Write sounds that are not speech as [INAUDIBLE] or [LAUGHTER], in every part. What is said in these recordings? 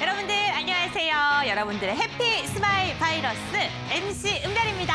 여러분들 안녕하세요. 여러분들의 happy smile 바이러스 MC 은별입니다.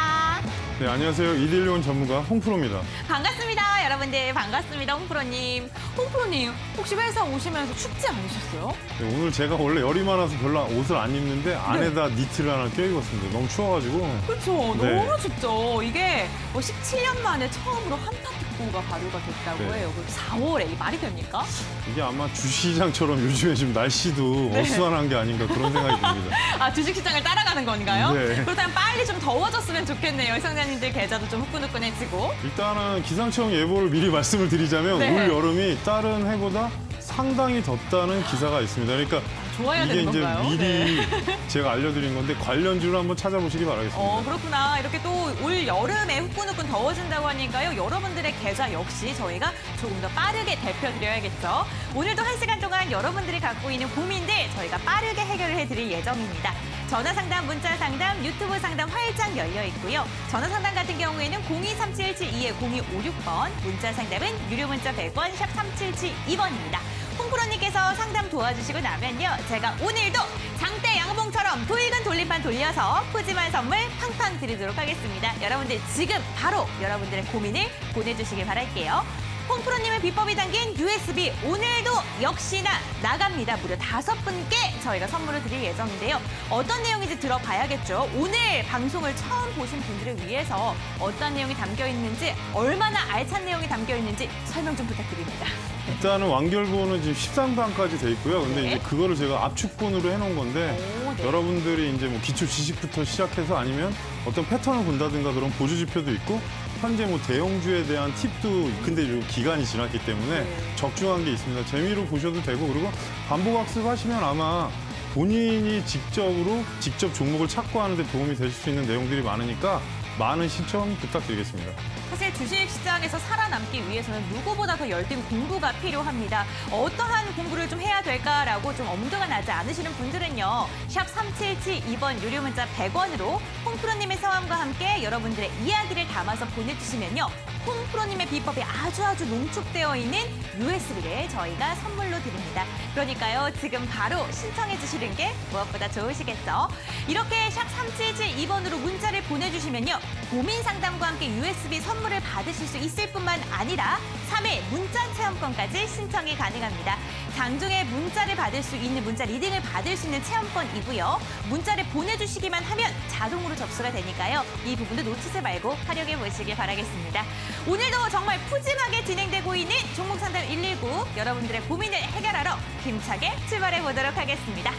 네, 안녕하세요. 이데일리온 전문가 홍프로입니다. 반갑습니다. 여러분들 반갑습니다. 홍프로님. 홍프로님 혹시 회사 오시면서 춥지 않으셨어요? 네, 오늘 제가 원래 열이 많아서 별로 옷을 안 입는데 안에다 니트를 하나 껴입었습니다. 너무 추워가지고. 그렇죠. 네. 너무 춥죠. 이게 뭐 17년 만에 처음으로 한파 특보가 발효가 됐다고 네. 해요. 그 4월에 이 말이 됩니까? 이게 아마 주시장처럼 요즘에 지금 날씨도 [LAUGHS] 어수선한 게 아닌가 그런 생각이 듭니다. [LAUGHS] 아 주식시장을 따라가는 건가요? 네. 그렇다면 빨리 좀 더워졌으면 좋겠네요. 시청자님들 계좌도 좀 후끈후끈해지고. 일단은 기상청 예보를 미리 말씀을 드리자면 네. 올 여름이 다른 해보다 상당히 덥다는 기사가 있습니다. 그러니까 좋아야 이게 되는 이제 건가요? 미리 네. [LAUGHS] 제가 알려드린 건데 관련주를 한번 찾아보시기 바라겠습니다. 어, 그렇구나. 이렇게 또 올 여름에 후끈후끈 더워진다고 하니까요. 여러분들의 계좌 역시 저희가 조금 더 빠르게 대표드려야겠죠. 오늘도 한 시간 동안 여러분들이 갖고 있는 고민들 저희가 빠르게 해결을 해드릴 예정입니다. 전화 상담, 문자 상담, 유튜브 상담 활짝 열려 있고요. 전화 상담 같은 경우에는 023772-0256번, 문자 상담은 유료 문자 100원, 샵 3772번입니다. 홍프로님께서 상담 도와주시고 나면요. 제가 오늘도 장대 양봉처럼 도익은 돌림판 돌려서 푸짐한 선물 팡팡 드리도록 하겠습니다. 여러분들 지금 바로 여러분들의 고민을 보내주시길 바랄게요. 홍프로님의 비법이 담긴 USB 오늘도 역시나 나갑니다. 무려 다섯 분께 저희가 선물을 드릴 예정인데요. 어떤 내용인지 들어봐야겠죠. 오늘 방송을 처음 보신 분들을 위해서 어떤 내용이 담겨 있는지 얼마나 알찬 내용이 담겨 있는지 설명 좀 부탁드립니다. 일단은 완결본은 지금 13강까지 돼 있고요. 근데 네. 이제 그거를 제가 압축본으로 해놓은 건데 오, 네. 여러분들이 이제 뭐 기초 지식부터 시작해서 아니면 어떤 패턴을 본다든가 그런 보조 지표도 있고 현재 뭐 대형주에 대한 팁도 근데 요 기간이 지났기 때문에 네. 적중한 게 있습니다. 재미로 보셔도 되고 그리고 반복 학습하시면 아마 본인이 직접으로 직접 종목을 찾고 하는데 도움이 되실 수 있는 내용들이 많으니까 많은 시청 부탁드리겠습니다. 사실 주식 시장에서 살아남기 위해서는 누구보다 더 열띤 공부가 필요합니다. 어떠한 공부를 좀 해야 될까라고 좀 엄두가 나지 않으시는 분들은요. 샵 3772번 유료 문자 100원으로 홍프로님의 성함과 함께 여러분들의 이야기를 담아서 보내주시면요. 홍프로님의 비법이 아주 아주 농축되어 있는 USB를 저희가 선물로 드립니다. 그러니까요. 지금 바로 신청해 주시는 게 무엇보다 좋으시겠죠. 이렇게 샵 3772번으로 문자를 보내주시면요. 고민 상담과 함께 USB 선물을 받으실 수 있을 뿐만 아니라 3일 문자 체험권까지 신청이 가능합니다. 장중에 문자를 받을 수 있는 문자 리딩을 받을 수 있는 체험권이고요. 문자를 보내주시기만 하면 자동으로 접수가 되니까요. 이 부분도 놓치지 말고 활용해 보시길 바라겠습니다. 오늘도 정말 푸짐하게 진행되고 있는 종목 상담 119 여러분들의 고민을 해결하러 힘차게 출발해 보도록 하겠습니다.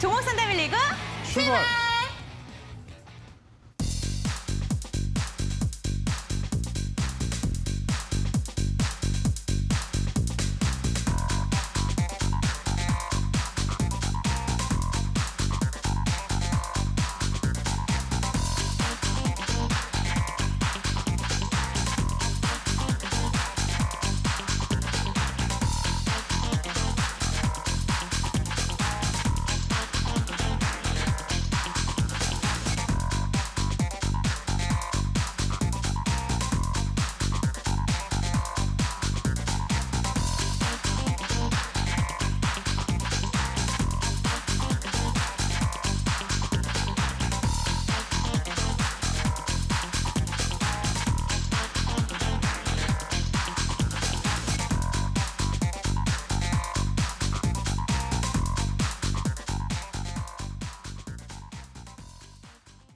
종목 상담 119 출발!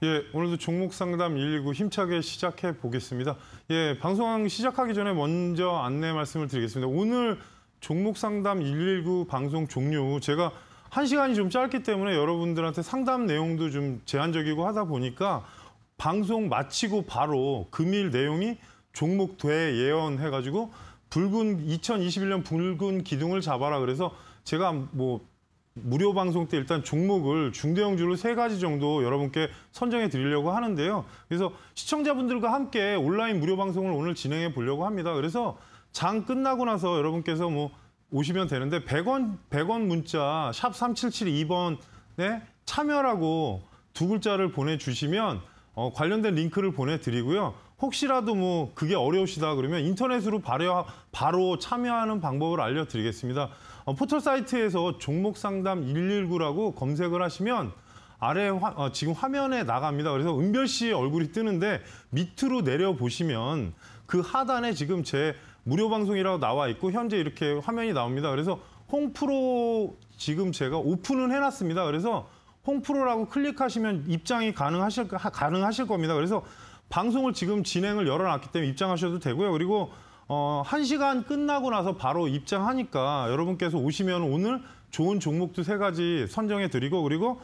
예, 오늘도 종목 상담 119 힘차게 시작해 보겠습니다. 예, 방송 시작하기 전에 먼저 안내 말씀을 드리겠습니다. 오늘 종목 상담 119 방송 종료 후 제가 한 시간이 좀 짧기 때문에 여러분들한테 상담 내용도 좀 제한적이고 하다 보니까 방송 마치고 바로 금일 내용이 종목 돼 예언해가지고 붉은 2021년 붉은 기둥을 잡아라 그래서 제가 뭐 무료 방송 때 일단 종목을 중대형주로 세 가지 정도 여러분께 선정해 드리려고 하는데요. 그래서 시청자분들과 함께 온라인 무료 방송을 오늘 진행해 보려고 합니다. 그래서 장 끝나고 나서 여러분께서 뭐 오시면 되는데 100원 100원 문자 샵 3772번에 참여라고 두 글자를 보내 주시면 어, 관련된 링크를 보내 드리고요. 혹시라도 뭐 그게 어려우시다 그러면 인터넷으로 바로, 바로 참여하는 방법을 알려 드리겠습니다. 어, 포털 사이트에서 종목 상담 119라고 검색을 하시면 아래 화, 어, 지금 화면에 나갑니다. 그래서 은별 씨 얼굴이 뜨는데 밑으로 내려 보시면 그 하단에 지금 제 무료 방송이라고 나와 있고 현재 이렇게 화면이 나옵니다. 그래서 홍프로 지금 제가 오픈은 해놨습니다. 그래서 홍프로라고 클릭하시면 입장이 가능하실 하- 가능하실 겁니다. 그래서 방송을 지금 진행을 열어놨기 때문에 입장하셔도 되고요. 그리고 어, 한 시간 끝나고 나서 바로 입장하니까 여러분께서 오시면 오늘 좋은 종목도 세 가지 선정해 드리고 그리고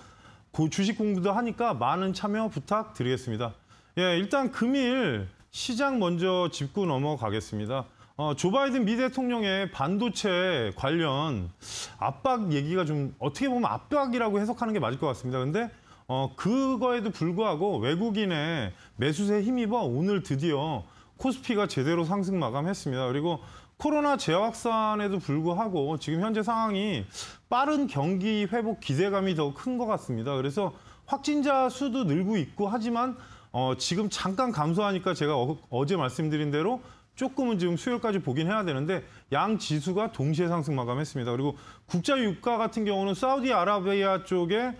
그 주식 공부도 하니까 많은 참여 부탁드리겠습니다. 예, 일단 금일 시장 먼저 짚고 넘어가겠습니다. 어, 조 바이든 미 대통령의 반도체 관련 압박 얘기가 좀 어떻게 보면 압박이라고 해석하는 게 맞을 것 같습니다. 근데 어, 그거에도 불구하고 외국인의 매수세에 힘입어 오늘 드디어 코스피가 제대로 상승 마감했습니다. 그리고 코로나 재확산에도 불구하고 지금 현재 상황이 빠른 경기 회복 기대감이 더 큰 것 같습니다. 그래서 확진자 수도 늘고 있고 하지만 어, 지금 잠깐 감소하니까 제가 어, 제 말씀드린 대로 조금은 지금 수요일까지 보긴 해야 되는데 양 지수가 동시에 상승 마감했습니다. 그리고 국자 유가 같은 경우는 사우디아라비아 쪽에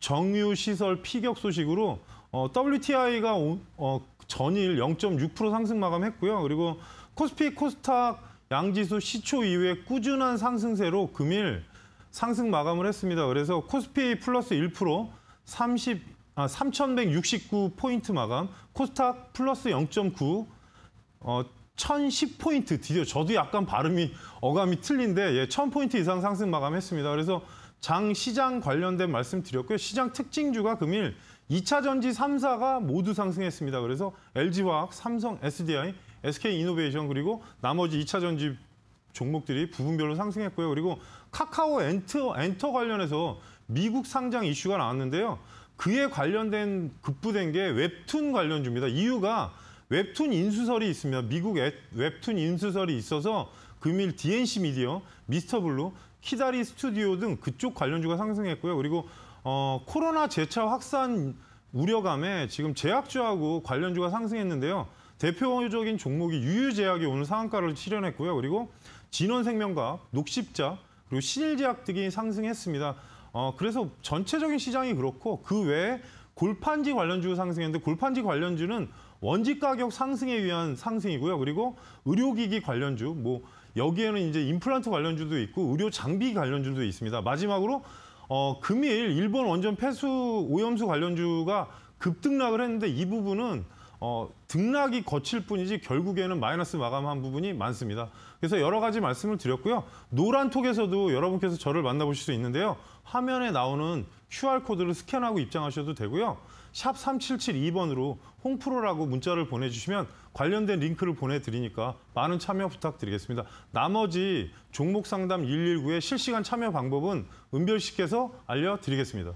정유 시설 피격 소식으로 어, WTI가 오, 어, 전일 0.6% 상승 마감했고요. 그리고 코스피 코스닥 양지수 시초 이후에 꾸준한 상승세로 금일 상승 마감을 했습니다. 그래서 코스피 플러스 1% 30, 아, 3,169포인트 마감, 코스닥 플러스 0.9, 어, 1,010포인트 드디어 저도 약간 발음이 어감이 틀린데 예, 1,000포인트 이상 상승 마감했습니다. 그래서 장 시장 관련된 말씀 드렸고요. 시장 특징주가 금일 2차 전지 3사가 모두 상승했습니다. 그래서 LG화학, 삼성SDI, SK이노베이션 그리고 나머지 2차 전지 종목들이 부분별로 상승했고요. 그리고 카카오 엔터, 엔터 관련해서 미국 상장 이슈가 나왔는데요. 그에 관련된 급부된 게 웹툰 관련주입니다. 이유가 웹툰 인수설이 있습니다. 미국 앱- 웹툰 인수설이 있어서 금일 DNC 미디어, 미스터블루, 키다리 스튜디오 등 그쪽 관련주가 상승했고요. 그리고 어, 코로나 재차 확산 우려감에 지금 제약주하고 관련주가 상승했는데요. 대표적인 종목이 유유제약이 오늘 상한가를 실현했고요. 그리고 진원생명과학, 녹십자, 그리고 신일제약 등이 상승했습니다. 어, 그래서 전체적인 시장이 그렇고 그 외에 골판지 관련주 상승했는데 골판지 관련주는 원지 가격 상승에 위한 상승이고요. 그리고 의료기기 관련주, 뭐 여기에는 이제 임플란트 관련주도 있고 의료 장비 관련주도 있습니다. 마지막으로 어, 금일 일본 원전 폐수 오염수 관련주가 급등락을 했는데 이 부분은 어, 등락이 거칠 뿐이지 결국에는 마이너스 마감한 부분이 많습니다. 그래서 여러 가지 말씀을 드렸고요. 노란톡에서도 여러분께서 저를 만나보실 수 있는데요. 화면에 나오는 QR코드를 스캔하고 입장하셔도 되고요. 샵 3772번으로 홍프로라고 문자를 보내주시면 관련된 링크를 보내드리니까 많은 참여 부탁드리겠습니다. 나머지 종목 상담 119의 실시간 참여 방법은 은별 씨께서 알려드리겠습니다.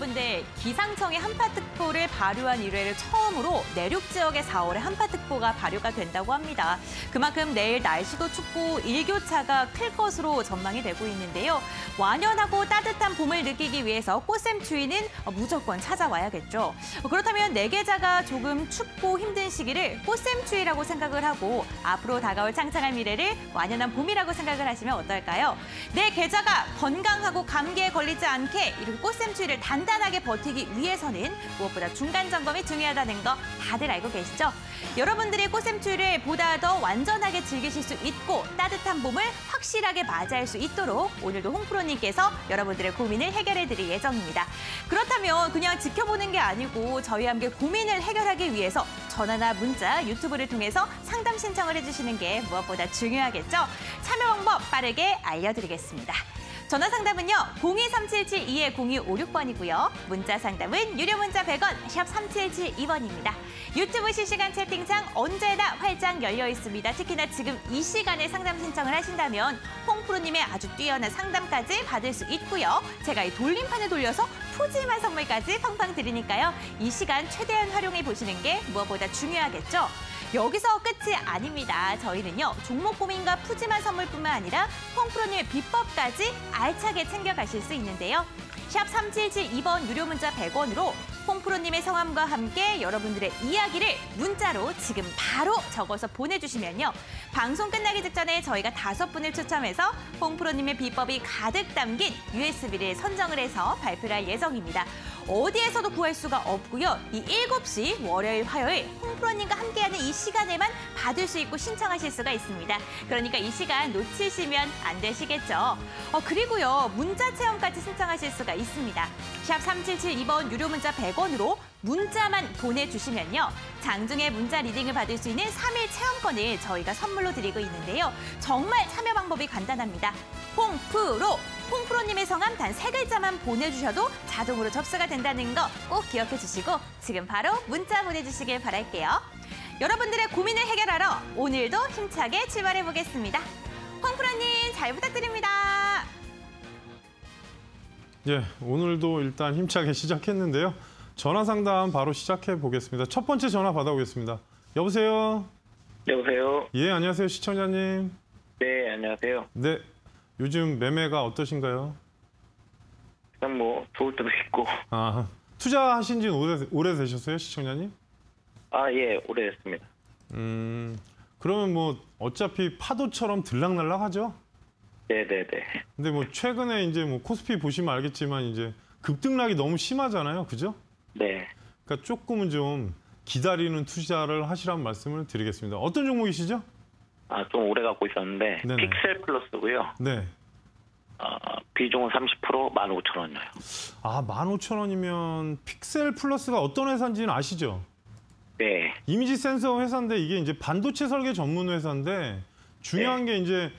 여러분들 기상청의 한파특보를 발효한 이래를 처음으로 내륙 지역의 4월에 한파특보가 발효가 된다고 합니다. 그만큼 내일 날씨도 춥고 일교차가 클 것으로 전망이 되고 있는데요. 완연하고 따뜻한 봄을 느끼기 위해서 꽃샘 추위는 무조건 찾아와야겠죠. 그렇다면 내 계자가 조금 춥고 힘든 시기를 꽃샘 추위라고 생각을 하고 앞으로 다가올 창창한 미래를 완연한 봄이라고 생각을 하시면 어떨까요? 내 계자가 건강하고 감기에 걸리지 않게 이렇게 꽃샘 추위를 단단 하게 버티기 위해서는 무엇보다 중간 점검이 중요하다는 거 다들 알고 계시죠? 여러분들이 꽃샘 추위를 보다 더 완전하게 즐기실 수 있고 따뜻한 봄을 확실하게 맞이할 수 있도록 오늘도 홍프로님께서 여러분들의 고민을 해결해 드릴 예정입니다. 그렇다면 그냥 지켜보는 게 아니고 저희와 함께 고민을 해결하기 위해서 전화나 문자, 유튜브를 통해서 상담 신청을 해주시는 게 무엇보다 중요하겠죠? 참여 방법 빠르게 알려드리겠습니다. 전화 상담은요. 02377-210256번이고요. 문자 상담은 유료 문자 100원, 샵 3772번입니다. 유튜브 실시간 채팅창 언제나 활짝 열려 있습니다. 특히나 지금 이 시간에 상담 신청을 하신다면 홍프로님의 아주 뛰어난 상담까지 받을 수 있고요. 제가 이 돌림판을 돌려서 푸짐한 선물까지 팡팡 드리니까요. 이 시간 최대한 활용해 보시는 게 무엇보다 중요하겠죠. 여기서 끝이 아닙니다. 저희는요, 종목 고민과 푸짐한 선물뿐만 아니라 홍프로님의 비법까지 알차게 챙겨가실 수 있는데요. 샵 3772번 유료 문자 100원으로 홍프로님의 성함과 함께 여러분들의 이야기를 문자로 지금 바로 적어서 보내주시면요. 방송 끝나기 직전에 저희가 다섯 분을 추첨해서 홍프로님의 비법이 가득 담긴 USB를 선정을 해서 발표를 할 예정입니다. 어디에서도 구할 수가 없고요. 이 7시 월요일, 화요일 홍프로님과 함께하는 이 시간에만 받을 수 있고 신청하실 수가 있습니다. 그러니까 이 시간 놓치시면 안 되시겠죠. 어, 그리고요. 문자 체험까지 신청하실 수가 있습니다. 샵 3772번 유료 문자 100 원으로 문자만 보내주시면요. 장중에 문자 리딩을 받을 수 있는 3일 체험권을 저희가 선물로 드리고 있는데요. 정말 참여 방법이 간단합니다. 홍프로! 홍프로님의 성함 단 세 글자만 보내주셔도 자동으로 접수가 된다는 거 꼭 기억해 주시고 지금 바로 문자 보내주시길 바랄게요. 여러분들의 고민을 해결하러 오늘도 힘차게 출발해 보겠습니다. 홍프로님 잘 부탁드립니다. 예, 오늘도 일단 힘차게 시작했는데요. 전화 상담 바로 시작해 보겠습니다. 첫 번째 전화 받아보겠습니다. 여보세요? 여보세요. 예, 안녕하세요, 시청자님. 네, 안녕하세요. 네, 요즘 매매가 어떠신가요? 일단 뭐 좋을 때도 있고. 아, 투자하신 지 오래, 오래 되셨어요, 시청자님? 아, 예, 오래됐습니다. 음, 그러면 뭐 어차피 파도처럼 들락날락하죠? 네, 네, 네. 근데 뭐 최근에 이제 뭐 코스피 보시면 알겠지만 이제 급등락이 너무 심하잖아요, 그죠? 네. 그러니까 조금은 좀 기다리는 투자를 하시라는 말씀을 드리겠습니다. 어떤 종목이시죠? 아, 좀 오래 갖고 있었는데 네네. 픽셀 플러스고요. 네. 아, 비중은 30% 15,000원이요. 아, 15,000원이면 픽셀 플러스가 어떤 회사인지는 아시죠? 네. 이미지 센서 회사인데 이게 이제 반도체 설계 전문 회사인데 중요한 게 이제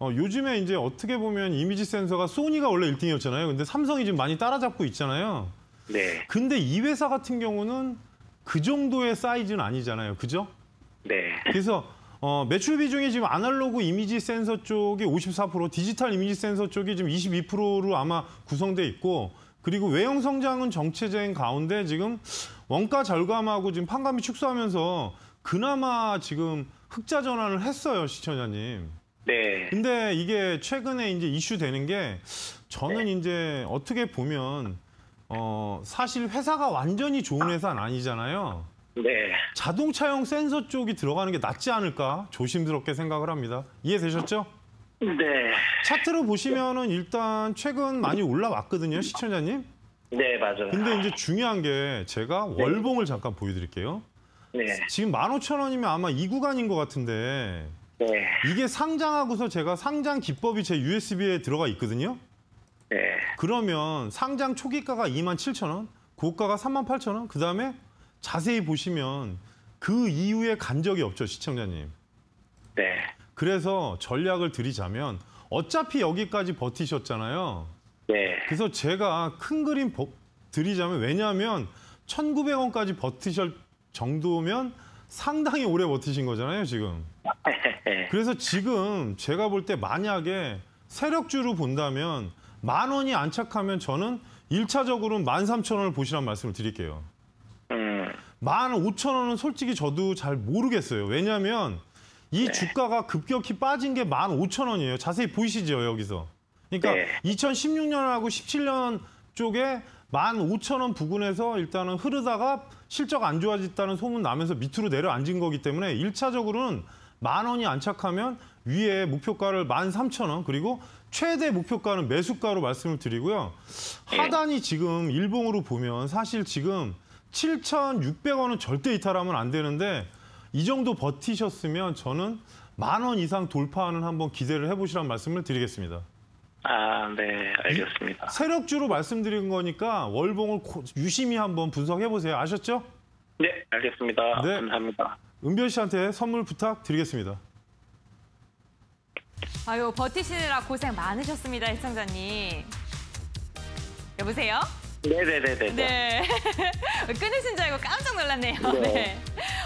어, 요즘에 이제 어떻게 보면 이미지 센서가 소니가 원래 1등이었잖아요. 근데 삼성이 지금 많이 따라잡고 있잖아요. 네. 근데 이 회사 같은 경우는 그 정도의 사이즈는 아니잖아요. 그죠? 네. 그래서 어, 매출 비중이 지금 아날로그 이미지 센서 쪽이 54%, 디지털 이미지 센서 쪽이 지금 22%로 아마 구성돼 있고 그리고 외형 성장은 정체적인 가운데 지금 원가 절감하고 지금 판감이 축소하면서 그나마 지금 흑자 전환을 했어요, 시청자님. 네. 근데 이게 최근에 이제 이슈 되는 게 저는 네. 이제 어떻게 보면 어, 사실 회사가 완전히 좋은 회사는 아니잖아요. 네. 자동차용 센서 쪽이 들어가는 게 낫지 않을까 조심스럽게 생각을 합니다. 이해되셨죠? 네. 차트로 보시면은 일단 최근 많이 올라왔거든요, 시청자님. 네, 맞아요. 근데 이제 중요한 게 제가 월봉을 잠깐 보여드릴게요. 네. 지금 15,000원이면 아마 이 구간인 것 같은데 네. 이게 상장하고서 제가 상장 기법이 제 USB에 들어가 있거든요. 네. 그러면 상장 초기가가 27,000원, 고가가 38,000원, 그 다음에 자세히 보시면 그 이후에 간 적이 없죠, 시청자님. 네. 그래서 전략을 드리자면 어차피 여기까지 버티셨잖아요. 네. 그래서 제가 큰 그림 버- 드리자면 왜냐하면 1,900원까지 버티실 정도면 상당히 오래 버티신 거잖아요, 지금. 네. [LAUGHS] 그래서 지금 제가 볼 때 만약에 세력주로 본다면 만 원이 안착하면 저는 일차적으로는 13,000원을 보시란 말씀을 드릴게요. 음. 15,000원은 솔직히 저도 잘 모르겠어요. 왜냐하면 이 네. 주가가 급격히 빠진 게 15,000원이에요. 자세히 보이시죠, 여기서. 그러니까 네. 2016년하고 17년 쪽에 15,000원 부근에서 일단은 흐르다가 실적 안 좋아졌다는 소문 나면서 밑으로 내려앉은 거기 때문에 일차적으로는만 원이 안착하면 위에 목표가를 13,000원 그리고 최대 목표가는 매수가로 말씀을 드리고요. 하단이 지금 일봉으로 보면 사실 지금 7,600원은 절대 이탈하면 안 되는데 이 정도 버티셨으면 저는 만 원 이상 돌파하는 한번 기대를 해보시란 말씀을 드리겠습니다. 아, 네. 알겠습니다. 세력주로 말씀드린 거니까 월봉을 고- 유심히 한번 분석해 보세요. 아셨죠? 네, 알겠습니다. 네. 감사합니다. 은별 씨한테 선물 부탁드리겠습니다. 아유, 버티시느라 고생 많으셨습니다, 시청자님. 여보세요? 네, 네, 네, 네. 네. 끊으신 줄 알고 깜짝 놀랐네요. 네. 네.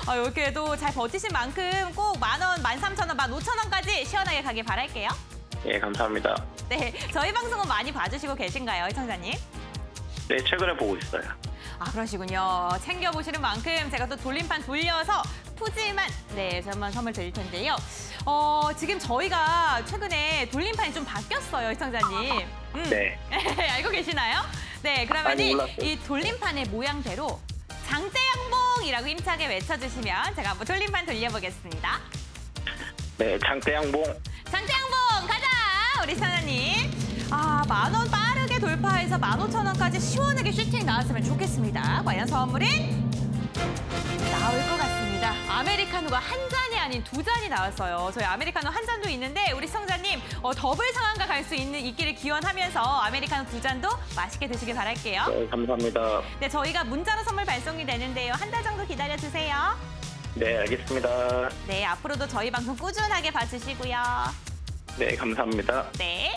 아, 이렇게 도 잘 버티신 만큼 꼭 만 원, 만 삼천 원, 만 오천 원까지 시원하게 가길 바랄게요. 예, 감사합니다. 네. 저희 방송은 많이 봐주시고 계신가요, 시청자님? 네, 최근에 보고 있어요. 아 그러시군요. 챙겨보시는 만큼 제가 또 돌림판 돌려서 푸짐한 네 선물 선물 드릴 텐데요. 어 지금 저희가 최근에 돌림판이 좀 바뀌었어요, 시청자님. 음. 네. [LAUGHS] 알고 계시나요? 네, 그러면 이. 이 돌림판의 모양대로 장대양봉이라고 힘차게 외쳐주시면 제가 한번 돌림판 돌려보겠습니다. 네, 장대양봉. 장대양봉 가자! 우리 사장님. 아, 만원 빠르게 돌파해서 만 오천 원까지 시원하게 슈팅 나왔으면 좋겠습니다. 과연 선물은 나올 것 같습니다. 아메리카노가 한 잔이 아닌 두 잔이 나왔어요. 저희 아메리카노 한 잔도 있는데 우리 시청자님 어, 더블 상한가 갈수 있는 있기를 기원하면서 아메리카노 두 잔도 맛있게 드시길 바랄게요. 네, 감사합니다. 네, 저희가 문자로 선물 발송이 되는데요. 한 달 정도 기다려 주세요. 네, 알겠습니다. 네, 앞으로도 저희 방송 꾸준하게 봐주시고요. 네, 감사합니다. 네.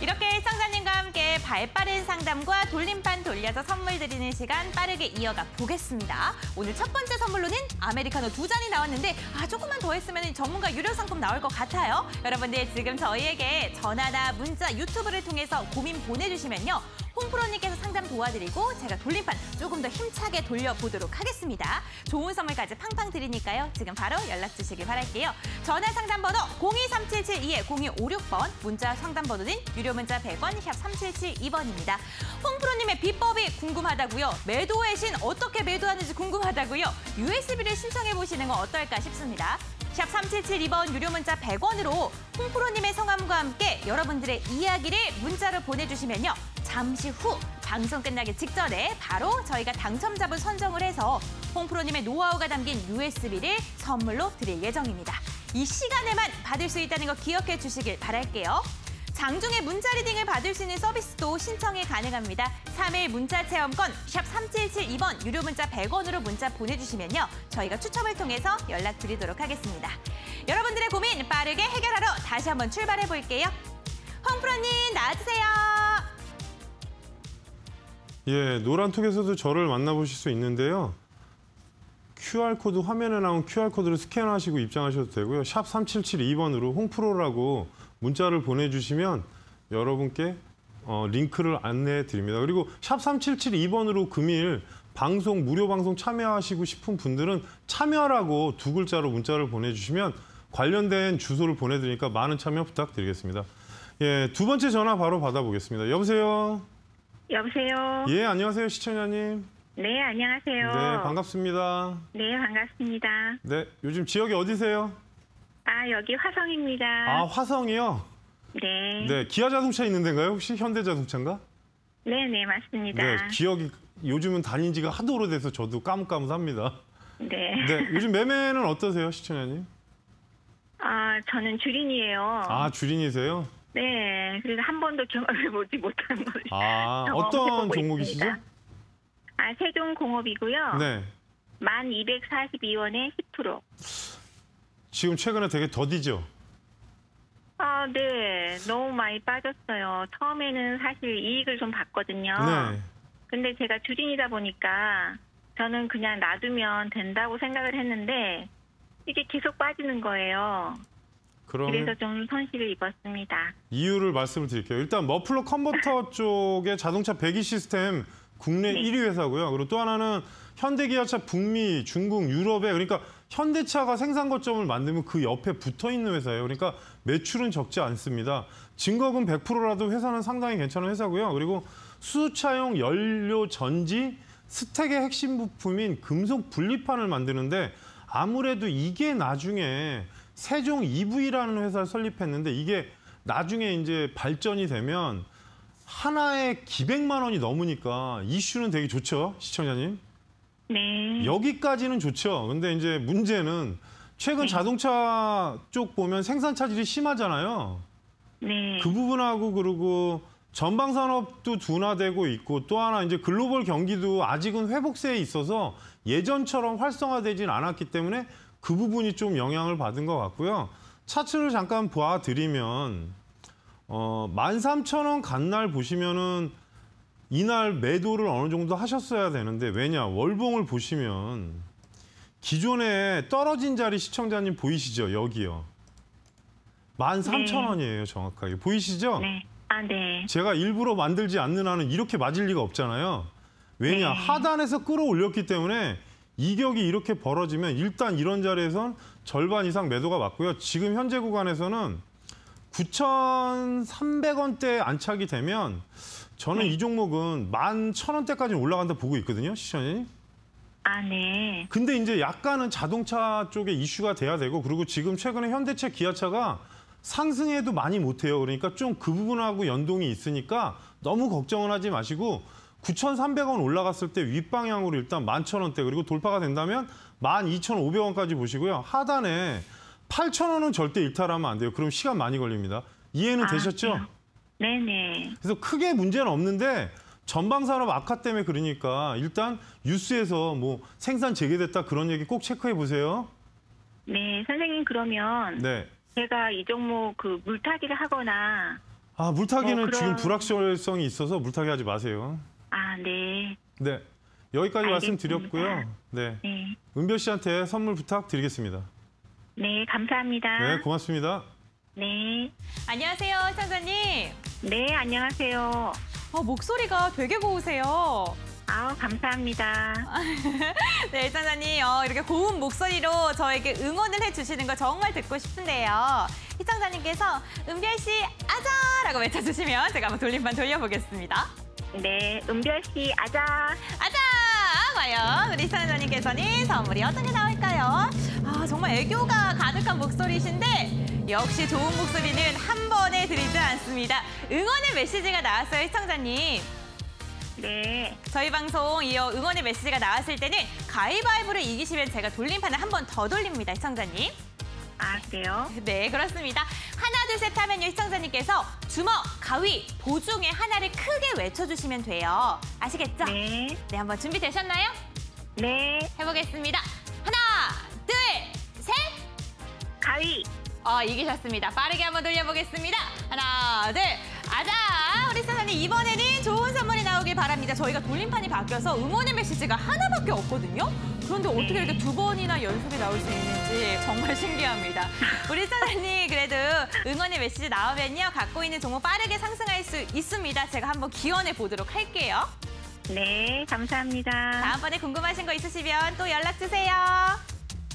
이렇게 시청자님과 함께 발빠른 상담과 돌림판 돌려서 선물 드리는 시간 빠르게 이어가 보겠습니다. 오늘 첫 번째 선물로는 아메리카노 두 잔이 나왔는데 아 조금만 더 했으면 전문가 유료 상품 나올 것 같아요. 여러분들 지금 저희에게 전화나 문자, 유튜브를 통해서 고민 보내주시면요. 홍프로님께서 상담 도와드리고 제가 돌림판 조금 더 힘차게 돌려보도록 하겠습니다. 좋은 선물까지 팡팡 드리니까요. 지금 바로 연락 주시길 바랄게요. 전화 상담 번호 02377-0256번, 문자 상담 번호는 유료 문자 100원, 샵 3772번입니다. 홍프로님의 비법이 궁금하다고요? 매도 외신 어떻게 매도하는지 궁금하다고요? USB를 신청해 보시는 건 어떨까 싶습니다. 샵 3772번 유료 문자 100원으로 홍프로님의 성함과 함께 여러분들의 이야기를 문자로 보내주시면요. 잠시 후 방송 끝나기 직전에 바로 저희가 당첨자분 선정을 해서 홍프로님의 노하우가 담긴 USB를 선물로 드릴 예정입니다. 이 시간에만 받을 수 있다는 거 기억해 주시길 바랄게요. 장중에 문자 리딩을 받을 수 있는 서비스도 신청이 가능합니다. 3일 문자 체험권 샵 3772번 유료 문자 100원으로 문자 보내주시면요. 저희가 추첨을 통해서 연락드리도록 하겠습니다. 여러분들의 고민 빠르게 해결하러 다시 한번 출발해 볼게요. 홍프로님 나와주세요. 예, 노란톡에서도 저를 만나보실 수 있는데요. QR코드 화면에 나온 QR코드를 스캔하시고 입장하셔도 되고요. 샵 3772번으로 홍프로라고 문자를 보내주시면 여러분께 어, 링크를 안내해 드립니다. 그리고 샵 3772번으로 금일 방송 무료 방송 참여하시고 싶은 분들은 참여라고 두 글자로 문자를 보내주시면 관련된 주소를 보내드리니까 많은 참여 부탁드리겠습니다. 예, 두 번째 전화 바로 받아보겠습니다. 여보세요. 여보세요. 예, 안녕하세요, 시청자님. 네, 안녕하세요. 네, 반갑습니다. 네, 반갑습니다. 네, 요즘 지역이 어디세요? 아, 여기 화성입니다. 아, 화성이요? 네. 네, 기아 자동차 있는 데인가요? 혹시 현대 자동차인가? 네, 네, 맞습니다. 네, 기억이 요즘은 다닌 지가 하도 오래돼서 저도 까뭇까뭇합니다. 네. 네, [LAUGHS] 요즘 매매는 어떠세요, 시청자님? 아, 저는 주린이에요. 아, 주린이세요? 네. 그래서 한 번도 경험해 보지 못한 걸. 아, [LAUGHS] 어떤 종목이시죠? 있습니다. 아, 세종공업이고요. 네. 만 242원에 10%. 지금 최근에 되게 더디죠? 아, 네. 너무 많이 빠졌어요. 처음에는 사실 이익을 좀 봤거든요. 네. 근데 제가 주린이다 보니까 저는 그냥 놔두면 된다고 생각을 했는데 이게 계속 빠지는 거예요. 그래서 좀 손실을 입었습니다. 이유를 말씀을 드릴게요. 일단 머플러 컨버터 [LAUGHS] 쪽의 자동차 배기 시스템 국내 네. 1위 회사고요. 그리고 또 하나는 현대기아차 북미, 중국, 유럽에 그러니까 현대차가 생산 거점을 만들면 그 옆에 붙어 있는 회사예요. 그러니까 매출은 적지 않습니다. 증거금 100%라도 회사는 상당히 괜찮은 회사고요. 그리고 수차용 연료 전지 스택의 핵심 부품인 금속 분리판을 만드는데 아무래도 이게 나중에 세종 EV라는 회사를 설립했는데 이게 나중에 이제 발전이 되면 하나에 기백만 원이 넘으니까 이슈는 되게 좋죠, 시청자님. 네. 여기까지는 좋죠. 근데 이제 문제는 최근 자동차 쪽 보면 생산 차질이 심하잖아요. 네. 그 부분하고 그리고 전방 산업도 둔화되고 있고 또 하나 이제 글로벌 경기도 아직은 회복세에 있어서 예전처럼 활성화되진 않았기 때문에 그 부분이 좀 영향을 받은 것 같고요. 차트를 잠깐 보아드리면 어 13,000원 간 날 보시면은 이날 매도를 어느 정도 하셨어야 되는데 왜냐 월봉을 보시면 기존에 떨어진 자리 시청자님 보이시죠 여기요 13,000원이에요 정확하게 보이시죠? 네. 아, 네. 제가 일부러 만들지 않는 한은 이렇게 맞을 리가 없잖아요. 왜냐 네. 하단에서 끌어올렸기 때문에 이격이 이렇게 벌어지면 일단 이런 자리에선 절반 이상 매도가 맞고요. 지금 현재 구간에서는 9,300원대 안착이 되면 저는 이 종목은 11,000원대까지 올라간다 보고 있거든요, 시청자님. 아, 네. 근데 이제 약간은 자동차 쪽에 이슈가 돼야 되고 그리고 지금 최근에 현대차, 기아차가 상승해도 많이 못해요. 그러니까 좀 그 부분하고 연동이 있으니까 너무 걱정은 하지 마시고 9,300원 올라갔을 때 윗방향으로 일단 11,000원대 그리고 돌파가 된다면 12,500원까지 보시고요. 하단에 8,000원은 절대 일탈하면 안 돼요. 그럼 시간 많이 걸립니다. 이해는 아, 되셨죠? 네. 네네. 그래서 크게 문제는 없는데 전방산업 악화 때문에 그러니까 일단 뉴스에서 뭐 생산 재개됐다 그런 얘기 꼭 체크해 보세요. 네, 선생님 그러면 네. 제가 이 종목 그 물타기를 하거나 아 물타기는 어, 그럼- 지금 불확실성이 있어서 물타기 하지 마세요. 아, 네. 네. 여기까지 알겠습니다. 말씀드렸고요. 네. 네. 은별 씨한테 선물 부탁드리겠습니다. 네, 감사합니다. 네, 고맙습니다. 네. 안녕하세요, 시청자님. 네, 안녕하세요. 어, 목소리가 되게 고우세요. 아우, 감사합니다. [LAUGHS] 네, 시청자님, 어, 이렇게 고운 목소리로 저에게 응원을 해주시는 거 정말 듣고 싶은데요. 시청자님께서 은별 씨 아자 라고 외쳐주시면 제가 한번 돌림판 돌려보겠습니다. 네, 은별 씨, 아자. 아자! 과연 우리 시청자님께서는 선물이 어떤 게 나올까요? 아, 정말 애교가 가득한 목소리신데 역시 좋은 목소리는 한 번에 드리지 않습니다. 응원의 메시지가 나왔어요, 시청자님. 네. 저희 방송 이어 응원의 메시지가 나왔을 때는 가위바위보를 이기시면 제가 돌림판을 한 번 더 돌립니다, 시청자님. 아, 그래요? 네, 그렇습니다. 하나, 둘, 셋 하면요, 시청자님께서 주먹, 가위, 보 중에 하나를 크게 외쳐주시면 돼요. 아시겠죠? 네. 네, 한번 준비되셨나요? 네. 해보겠습니다. 하나, 둘, 셋. 가위. 어, 이기셨습니다. 빠르게 한번 돌려보겠습니다. 하나, 둘, 아자! 우리 사장님, 이번에는 좋은 선물이 나오길 바랍니다. 저희가 돌림판이 바뀌어서 응원의 메시지가 하나밖에 없거든요. 그런데 어떻게 네. 이렇게 두 번이나 연속에 나올 수 있는지 정말 [LAUGHS] 신기합니다. 우리 사장님, 그래도 응원의 메시지 나오면요. 갖고 있는 종목 빠르게 상승할 수 있습니다. 제가 한번 기원해 보도록 할게요. 네, 감사합니다. 다음번에 궁금하신 거 있으시면 또 연락 주세요.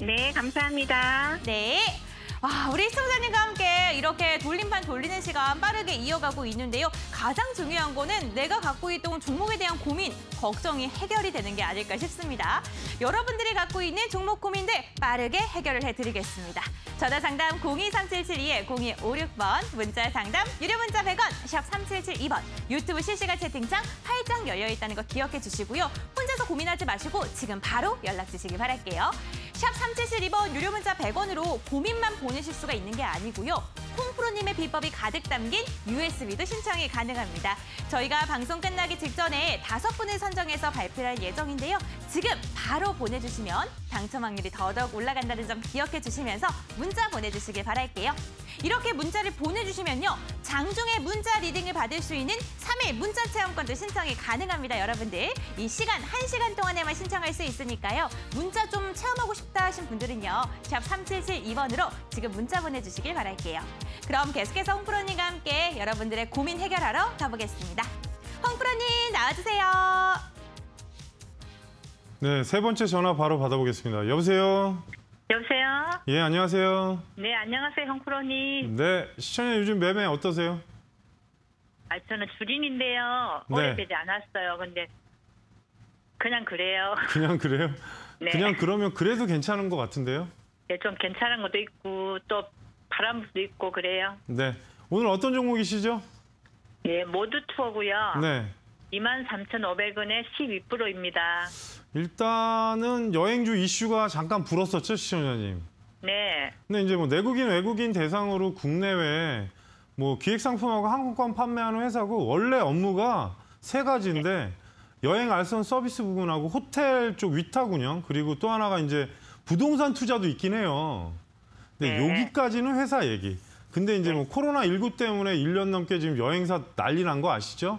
네, 감사합니다. 네. 와, 우리 시청자님과 함께 이렇게 돌림판 돌리는 시간 빠르게 이어가고 있는데요. 가장 중요한 거는 내가 갖고 있던 종목에 대한 고민, 걱정이 해결이 되는 게 아닐까 싶습니다. 여러분들이 갖고 있는 종목 고민들 빠르게 해결을 해드리겠습니다. 전화 상담 023772에 0256번, 문자 상담 유료 문자 100원, 샵 3772번, 유튜브 실시간 채팅창 활짝 열려 있다는 거 기억해 주시고요. 혼자서 고민하지 마시고 지금 바로 연락 주시기 바랄게요. 샵 3772번 유료 문자 100원으로 고민만 보내 실 수가 있는 게 아니고요. 콩프로님의 비법이 가득 담긴 USB도 신청이 가능합니다. 저희가 방송 끝나기 직전에 다섯 분을 선정해서 발표할 예정인데요. 지금 바로 보내주시면 당첨 확률이 더더욱 올라간다는 점 기억해 주시면서 문자 보내주시길 바랄게요. 이렇게 문자를 보내주시면요. 장중에 문자 리딩을 받을 수 있는 3일 문자 체험권도 신청이 가능합니다, 여러분들. 이 시간, 한시간 동안에만 신청할 수 있으니까요. 문자 좀 체험하고 싶다 하신 분들은요. 샵 3772번으로 지금 문자 보내주시길 바랄게요. 그럼 계속해서 홍프로님과 함께 여러분들의 고민 해결하러 가보겠습니다. 홍프로님 나와주세요. 네, 세 번째 전화 바로 받아보겠습니다. 여보세요? 여보세요? 예, 안녕하세요. 네, 안녕하세요, 형프로님. 네, 시청자 요즘 매매 어떠세요? 아, 저는 주린인데요. 네. 오래되지 않았어요. 근데 그냥 그래요. [LAUGHS] 그냥 그래요? 네. 그냥 그러면 그래도 괜찮은 것 같은데요? 네, 좀 괜찮은 것도 있고 또 바람도 있고 그래요. 네. 오늘 어떤 종목이시죠? 예, 모두 투어고요. 네. 23,500원에 12%입니다. 일단은 여행주 이슈가 잠깐 불었었죠, 시청자님. 네. 근데 이제 뭐 내국인, 외국인 대상으로 국내외 뭐 기획 상품하고 항공권 판매하는 회사고 원래 업무가 세 가지인데 여행 알선 서비스 부분하고 호텔 쪽 위탁 운영 그리고 또 하나가 이제 부동산 투자도 있긴 해요. 근데 네. 여기까지는 회사 얘기. 근데 이제 뭐 코로나 19 때문에 1년 넘게 지금 여행사 난리 난 거 아시죠?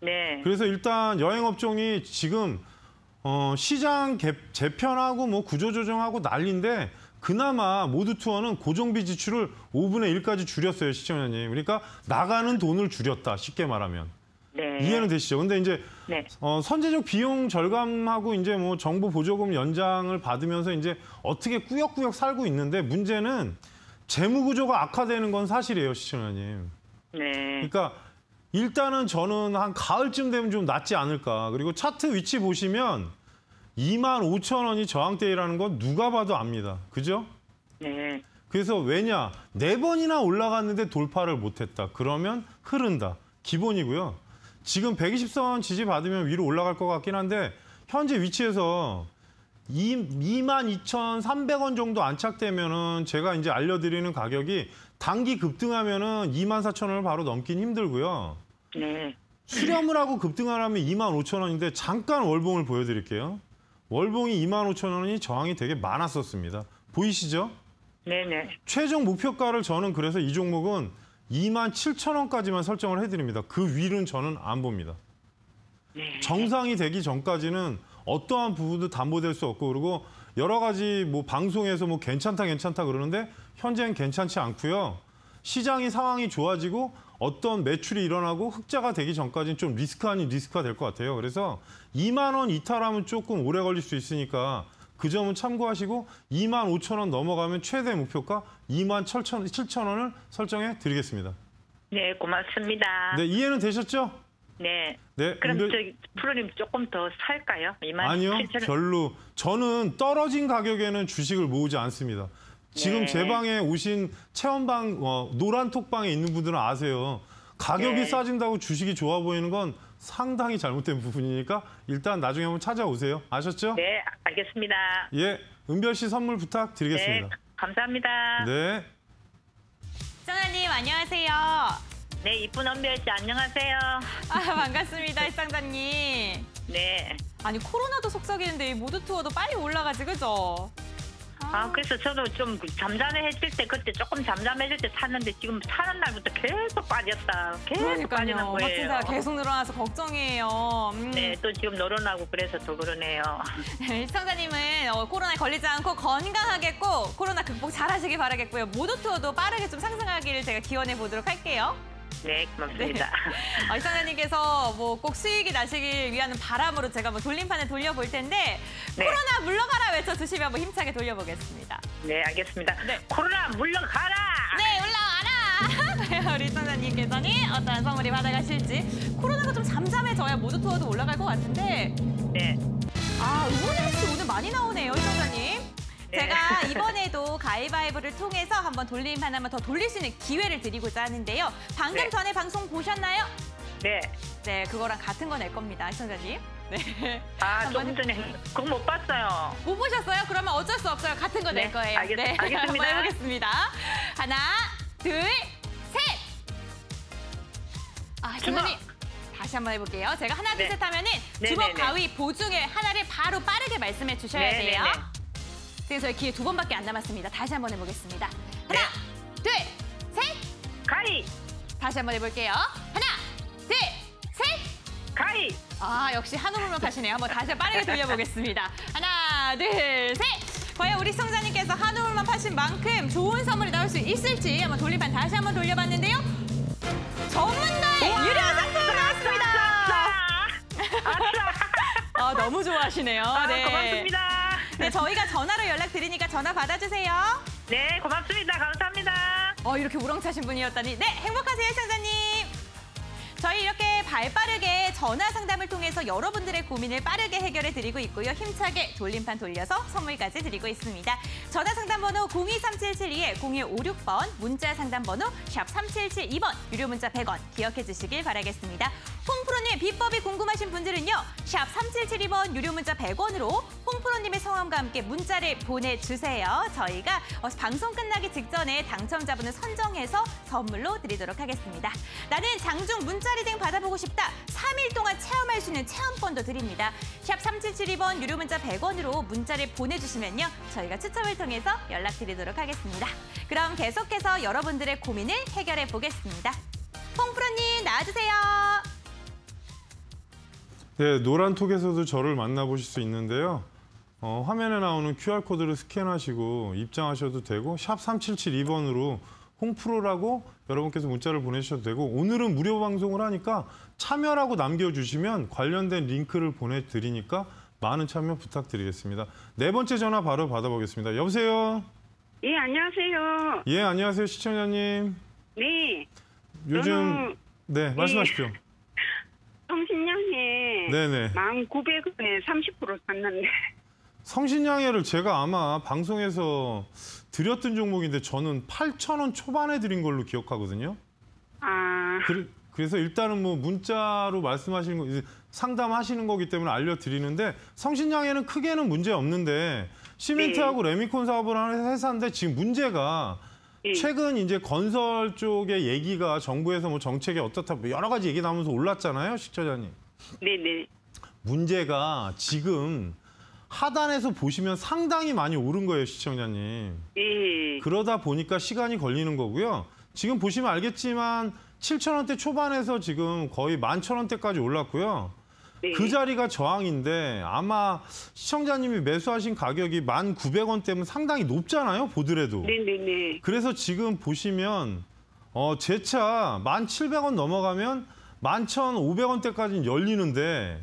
네. 그래서 일단 여행 업종이 지금 어, 시장 개- 재편하고 뭐 구조 조정하고 난리인데 그나마 모두 투어는 고정비 지출을 5분의 1까지 줄였어요, 시청자님. 그러니까 나가는 돈을 줄였다, 쉽게 말하면. 네. 이해는 되시죠? 근데 이제 네. 어, 선제적 비용 절감하고 이제 뭐 정부 보조금 연장을 받으면서 이제 어떻게 꾸역꾸역 살고 있는데 문제는 재무 구조가 악화되는 건 사실이에요, 시청자님. 네. 그러니까 일단은 저는 한 가을쯤 되면 좀 낫지 않을까. 그리고 차트 위치 보시면 2만 5천 원이 저항대라는 건 누가 봐도 압니다. 그죠? 네. 그래서 왜냐? 네 번이나 올라갔는데 돌파를 못했다. 그러면 흐른다. 기본이고요. 지금 120선 지지 받으면 위로 올라갈 것 같긴 한데 현재 위치에서 22,300원 정도 안착되면은 제가 이제 알려드리는 가격이 단기 급등하면은 24,000원을 바로 넘긴 힘들고요. 네. 수렴을 하고 급등을 하면 25,000원인데 잠깐 월봉을 보여드릴게요. 월봉이 25,000원이 저항이 되게 많았었습니다. 보이시죠? 네. 네. 최종 목표가를 저는 그래서 이 종목은 27,000원까지만 설정을 해드립니다. 그 위는 저는 안 봅니다. 네. 정상이 되기 전까지는 어떠한 부분도 담보될 수 없고 그리고 여러 가지 뭐 방송에서 뭐 괜찮다 괜찮다 그러는데 현재는 괜찮지 않고요. 시장이 상황이 좋아지고 어떤 매출이 일어나고 흑자가 되기 전까지는 좀 리스크 아닌 리스크가 될 것 같아요. 그래서 2만 원 이탈하면 조금 오래 걸릴 수 있으니까 그 점은 참고하시고 2만 5천 원 넘어가면 최대 목표가 2만 7천, 7천 원을 설정해 드리겠습니다. 네, 고맙습니다. 네, 이해는 되셨죠? 네. 네. 그럼 은별- 저기 프로님 조금 더 살까요? 2만 아니요, 7천 원. 별로. 저는 떨어진 가격에는 주식을 모으지 않습니다. 지금 네. 제 방에 오신 체험방, 어, 노란 톡방에 있는 분들은 아세요. 가격이 네. 싸진다고 주식이 좋아 보이는 건 상당히 잘못된 부분이니까 일단 나중에 한번 찾아오세요. 아셨죠? 네, 알겠습니다. 예, 은별 씨 선물 네, 부탁드리겠습니다. 감사합니다. 네, 네. 시청자님 안녕하세요. 이쁜 언별 씨 안녕하세요. 아, 반갑습니다, 시청자님. 네. 아니 코로나도 속썩이는데 이 모두 투어도 빨리 올라가지 그죠? 아, 그래서 저도 좀 잠잠해질 때 그때 조금 잠잠해질 때 샀는데 지금 사는 날부터 계속 빠졌다. 계속 빠지는 그러니까요. 거예요. 확진자가 계속 늘어나서 걱정이에요. 음. 네, 또 지금 늘어나고 그래서 더 그러네요. [LAUGHS] 시청자님은 어, 코로나에 걸리지 않고 건강하게 꼭 코로나 극복 잘하시길 바라겠고요. 모두 투어도 빠르게 좀 상승하기를 제가 기원해 보도록 할게요. 네, 고맙습니다. 어, 시청자님께서 뭐 꼭 수익이 나시길 위한 바람으로 제가 뭐 돌림판을 돌려볼 텐데 네. 코로나 물러가라 외쳐주시면 한번 힘차게 돌려보겠습니다. 네, 알겠습니다. 네. 코로나 물러가라! 네, 올라와라! [LAUGHS] 우리 시청자님께서는 어떤 선물이 받아가실지 코로나가 좀 잠잠해져야 모두 투어도 올라갈 것 같은데 네. 아, 응원의 수 오늘 많이 나오네요, 시청자님. 네. 제가 이번에도 가위바위보를 통해서 한번 돌림 하나만 더 돌릴 수 있는 기회를 드리고자 하는데요. 방금 네. 전에 방송 보셨나요? 네. 네, 그거랑 같은 거 낼 겁니다, 시청자님. 네. 아, 조금 전에 그거 못 봤어요. 못 보셨어요? 그러면 어쩔 수 없어요. 같은 거낼 네, 거예요. 알겠- [LAUGHS] 알겠습니다. 한번 해보겠습니다. 하나, 둘, 셋! 아, 시청자님. 다시 한번 해볼게요. 제가 하나, 둘, 네. 셋 하면은 네, 주먹, 네, 네. 가위, 보 중에 하나를 바로 빠르게 말씀해 주셔야 네, 네, 돼요. 네. 지금 저희 기회 두 번밖에 안 남았습니다. 다시 한번 해보겠습니다. 네. 하나, 둘, 셋! 가위! 다시 한번 해볼게요. 하나, 둘, 셋! 가위! 아, 역시 한우물만 파시네요. 한번 다시 빠르게 돌려보겠습니다. 하나, 둘, 셋! 과연 우리 시청자님께서 한우물만 파신 만큼 좋은 선물이 나올 수 있을지 한번 돌림판 다시 한번 돌려봤는데요. 전문가의 유료 상품 나왔습니다. [LAUGHS] 아싸! 아, 너무 좋아하시네요. 아, 네. 고맙습니다. 네, 저희가 전화로 연락드리니까 전화 받아주세요. 네, 고맙습니다. 감사합니다. 어, 이렇게 우렁차신 분이었다니. 네, 행복하세요, 시청자님. 저희 이렇게 발 빠르게 전화 상담을 통해서 여러분들의 고민을 빠르게 해결해 드리고 있고요. 힘차게 돌림판 돌려서 선물까지 드리고 있습니다. 전화 상담 번호 023772에 0156번, 문자 상담 번호 샵 3772번, 유료 문자 100원 기억해 주시길 바라겠습니다. 홍프로님 비법이 궁금하신 분들은요. 샵 3772번 유료 문자 100원으로 홍프로님의 성함과 함께 문자를 보내주세요. 저희가 어, 방송 끝나기 직전에 당첨자분을 선정해서 선물로 드리도록 하겠습니다. 나는 장중 문자 leading 받아보고 싶다. 3일 동안 체험할 수 있는 체험권도 드립니다. 샵 3772번 유료 문자 100원으로 문자를 보내주시면요. 저희가 추첨을 통해서 연락드리도록 하겠습니다. 그럼 계속해서 여러분들의 고민을 해결해 보겠습니다. 홍프로님 나와주세요. 네, 노란 톡에서도 저를 만나보실 수 있는데요. 어, 화면에 나오는 QR코드를 스캔하시고 입장하셔도 되고 샵 3772번으로 홍프로라고 여러분께서 문자를 보내주셔도 되고 오늘은 무료 방송을 하니까 참여라고 남겨주시면 관련된 링크를 보내드리니까 많은 참여 부탁드리겠습니다. 네 번째 전화 바로 받아보겠습니다. 여보세요? 예, 안녕하세요. 예, 안녕하세요, 시청자님. 네, 요즘, 네, 말씀하십시오. 성신양에 네네. 1,900원에 30% 샀는데, 성신양해를 제가 아마 방송에서 드렸던 종목인데 저는 8,000원 초반에 드린 걸로 기억하거든요. 아, 그, 래서 일단은 뭐 문자로 말씀하시는 거 상담하시는 거기 때문에 알려드리는데 성신양해는 크게는 문제 없는데 시멘트하고 레미콘 사업을 하는 회사인데 지금 문제가 예. 최근 이제 건설 쪽의 얘기가 정부에서 뭐 정책이 어떻다 뭐 여러 가지 얘기 나오면서 올랐잖아요, 식처자님. 네네. 문제가 지금 하단에서 보시면 상당히 많이 오른 거예요, 시청자님. 예, 그러다 보니까 시간이 걸리는 거고요. 지금 보시면 알겠지만 7천 원대 초반에서 지금 거의 11,000원대까지 올랐고요. 네. 그 자리가 저항인데 아마 시청자님이 매수하신 가격이 1,900원대면 상당히 높잖아요, 보더라도. 네네 네. 그래서 지금 보시면 어, 제 차 1,700원 넘어가면 11,500원대까지는 열리는데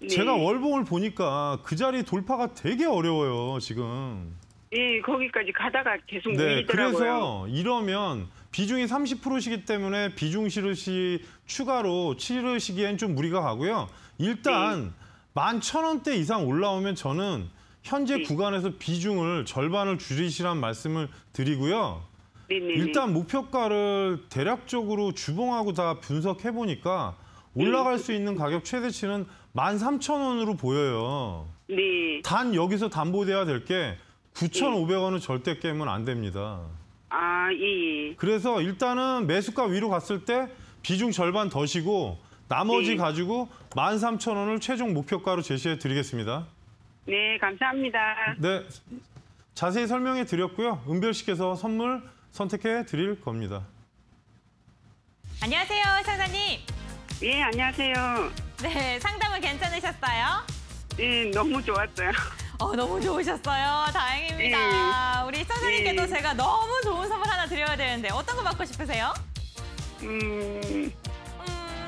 네. 제가 월봉을 보니까 그 자리 돌파가 되게 어려워요, 지금. 예, 거기까지 가다가 계속 네, 밀리더라고요. 그래서 이러면 비중이 30%시기 때문에 비중 실으시 추가로 치르시기엔 좀 무리가 가고요. 일단 만 천 원대 이상 올라오면 저는 현재 네. 구간에서 비중을 절반을 줄이시란 말씀을 드리고요. 네네네. 일단 목표가를 대략적으로 주봉하고 다 분석해 보니까 올라갈 수 있는 가격 최대치는 13,000원으로 보여요. 네. 단 여기서 담보돼야 될 게 9,500원은 절대 깨면 안 됩니다. 아, 예, 예. 그래서 일단은 매수가 위로 갔을 때 비중 절반 더시고 나머지 네. 가지고 13,000원을 최종 목표가로 제시해 드리겠습니다. 네, 감사합니다. 네. 자세히 설명해 드렸고요. 은별 씨께서 선물 선택해 드릴 겁니다. 안녕하세요, 상사님. 예, 안녕하세요. 네, 상담은 괜찮으셨어요? 예, 너무 좋았어요. 어, 너무 좋으셨어요. 다행입니다. 우리 시청자님께도 예. 제가 너무 좋은 선물 하나 드려야 되는데 어떤 거 받고 싶으세요? 음, 음,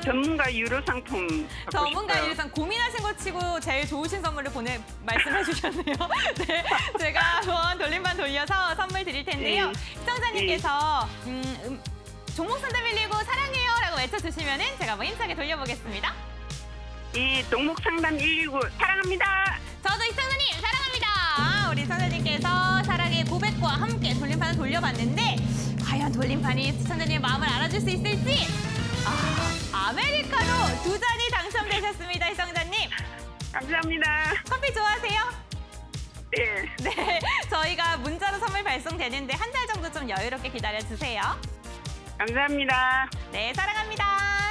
전문가 유료 상품 전문가 싶어요. 일상 고민하신 것 치고 제일 좋으신 선물을 보내 말씀해 주셨네요. [LAUGHS] 네, 제가 한번 돌림판 돌려서 선물 드릴 텐데요. 네. 시청자님께서 음, 음, 종목 상담 119 사랑해요 라고 외쳐주시면 은 제가 한번 힘차게 돌려보겠습니다. 예, 동목 상담 119 사랑합니다. 저도 이상사님 사랑합니다. 우리 선생님께서 사랑의 고백과 함께 돌림판을 돌려봤는데 과연 돌림판이 시청자님의 마음을 알아줄 수 있을지 아, 아메리카노 두 잔이 당첨되셨습니다, 시청자님. 감사합니다. 커피 좋아하세요? 예, 네, [LAUGHS] 저희가 문자로 선물 발송되는데 한 달 정도 좀 여유롭게 기다려주세요. 감사합니다. 네, 사랑합니다.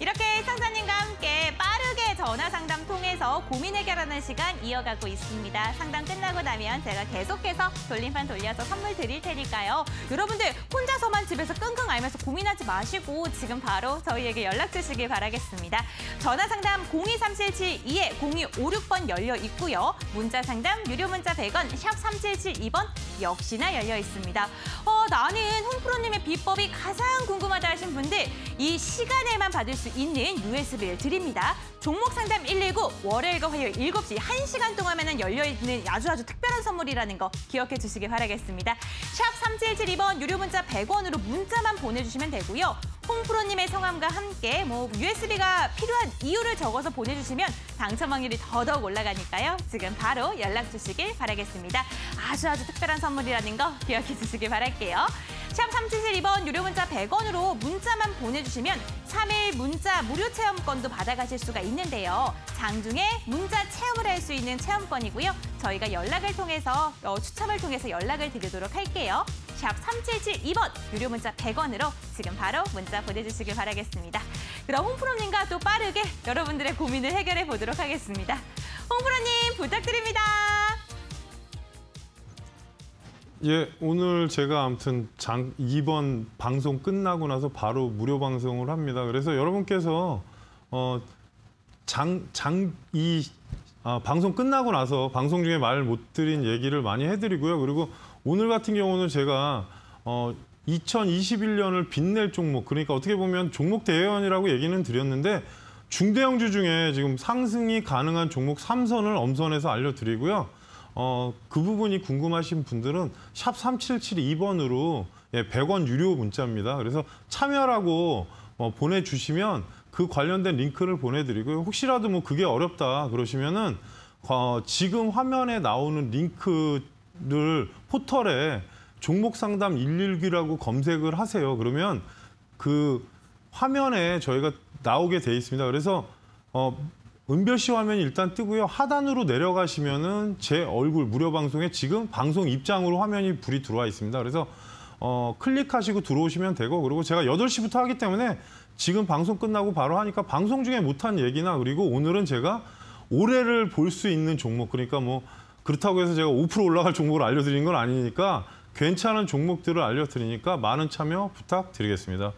이렇게 상사님과 함께 빠르게 전화 상담 통해서 고민 해결하는 시간 이어가고 있습니다. 상담 끝나고 나면 제가 계속해서 돌림판 돌려서 선물 드릴 테니까요. 여러분들 혼자서만 집에서 끙끙 앓면서 고민하지 마시고 지금 바로 저희에게 연락 주시길 바라겠습니다. 전화 상담 02377-2에 0256번 열려 있고요. 문자 상담 유료 문자 100원 샵 3772번 역시나 열려 있습니다. 어, 나는 홍프로님의 비법이 가장 궁금하다 하신 분들 이 시간에만 받을 수 있는 USB를 드립니다. 종목 상담 119 월요일과 화요일 7시 1시간 동안에는 열려있는 아주 아주 특별한 선물이라는 거 기억해 주시기 바라겠습니다. 샵 3772번 유료 문자 100원으로 문자만 보내주시면 되고요. 홍프로님의 성함과 함께 뭐 USB가 필요한 이유를 적어서 보내주시면 당첨 확률이 더더욱 올라가니까요. 지금 바로 연락 주시길 바라겠습니다. 아주 아주 특별한 선물이라는 거 기억해 주시길 바랄게요. 샵 3772번 유료 문자 100원으로 문자만 보내주시면 3일 문자 무료 체험권도 받아가실 수가 있는데요. 장중에 문자 체험을 할 수 있는 체험권이고요. 저희가 연락을 통해서 어, 추첨을 통해서 연락을 드리도록 할게요. 샵 3772번 유료 문자 100원으로 지금 바로 문자 보내주시길 바라겠습니다. 그럼 홍프로님과 또 빠르게 여러분들의 고민을 해결해 보도록 하겠습니다. 홍프로님 부탁드립니다. 예, 오늘 제가 아무튼 장 이번 방송 끝나고 나서 바로 무료 방송을 합니다. 그래서 여러분께서 어, 어장 장 이 아, 방송 끝나고 나서 방송 중에 말 못 드린 얘기를 많이 해드리고요. 그리고 오늘 같은 경우는 제가 어, 2021년을 빛낼 종목, 그러니까 어떻게 보면 종목 대회원이라고 얘기는 드렸는데 중대형주 중에 지금 상승이 가능한 종목 3선을 엄선해서 알려드리고요. 어, 그 부분이 궁금하신 분들은 샵 3772번으로 예, 100원 유료 문자입니다. 그래서 참여라고 어, 보내주시면 그 관련된 링크를 보내드리고요. 혹시라도 뭐 그게 어렵다 그러시면은 어, 지금 화면에 나오는 링크를 포털에 종목 상담 119라고 검색을 하세요. 그러면 그 화면에 저희가 나오게 돼 있습니다. 그래서 어, 은별 씨 화면이 일단 뜨고요. 하단으로 내려가시면은 제 얼굴 무료 방송에 지금 방송 입장으로 화면이 불이 들어와 있습니다. 그래서 어, 클릭하시고 들어오시면 되고 그리고 제가 8시부터 하기 때문에 지금 방송 끝나고 바로 하니까 방송 중에 못한 얘기나 그리고 오늘은 제가 올해를 볼 수 있는 종목 그러니까 뭐 그렇다고 해서 제가 5% 올라갈 종목을 알려드린 건 아니니까 괜찮은 종목들을 알려드리니까 많은 참여 부탁드리겠습니다.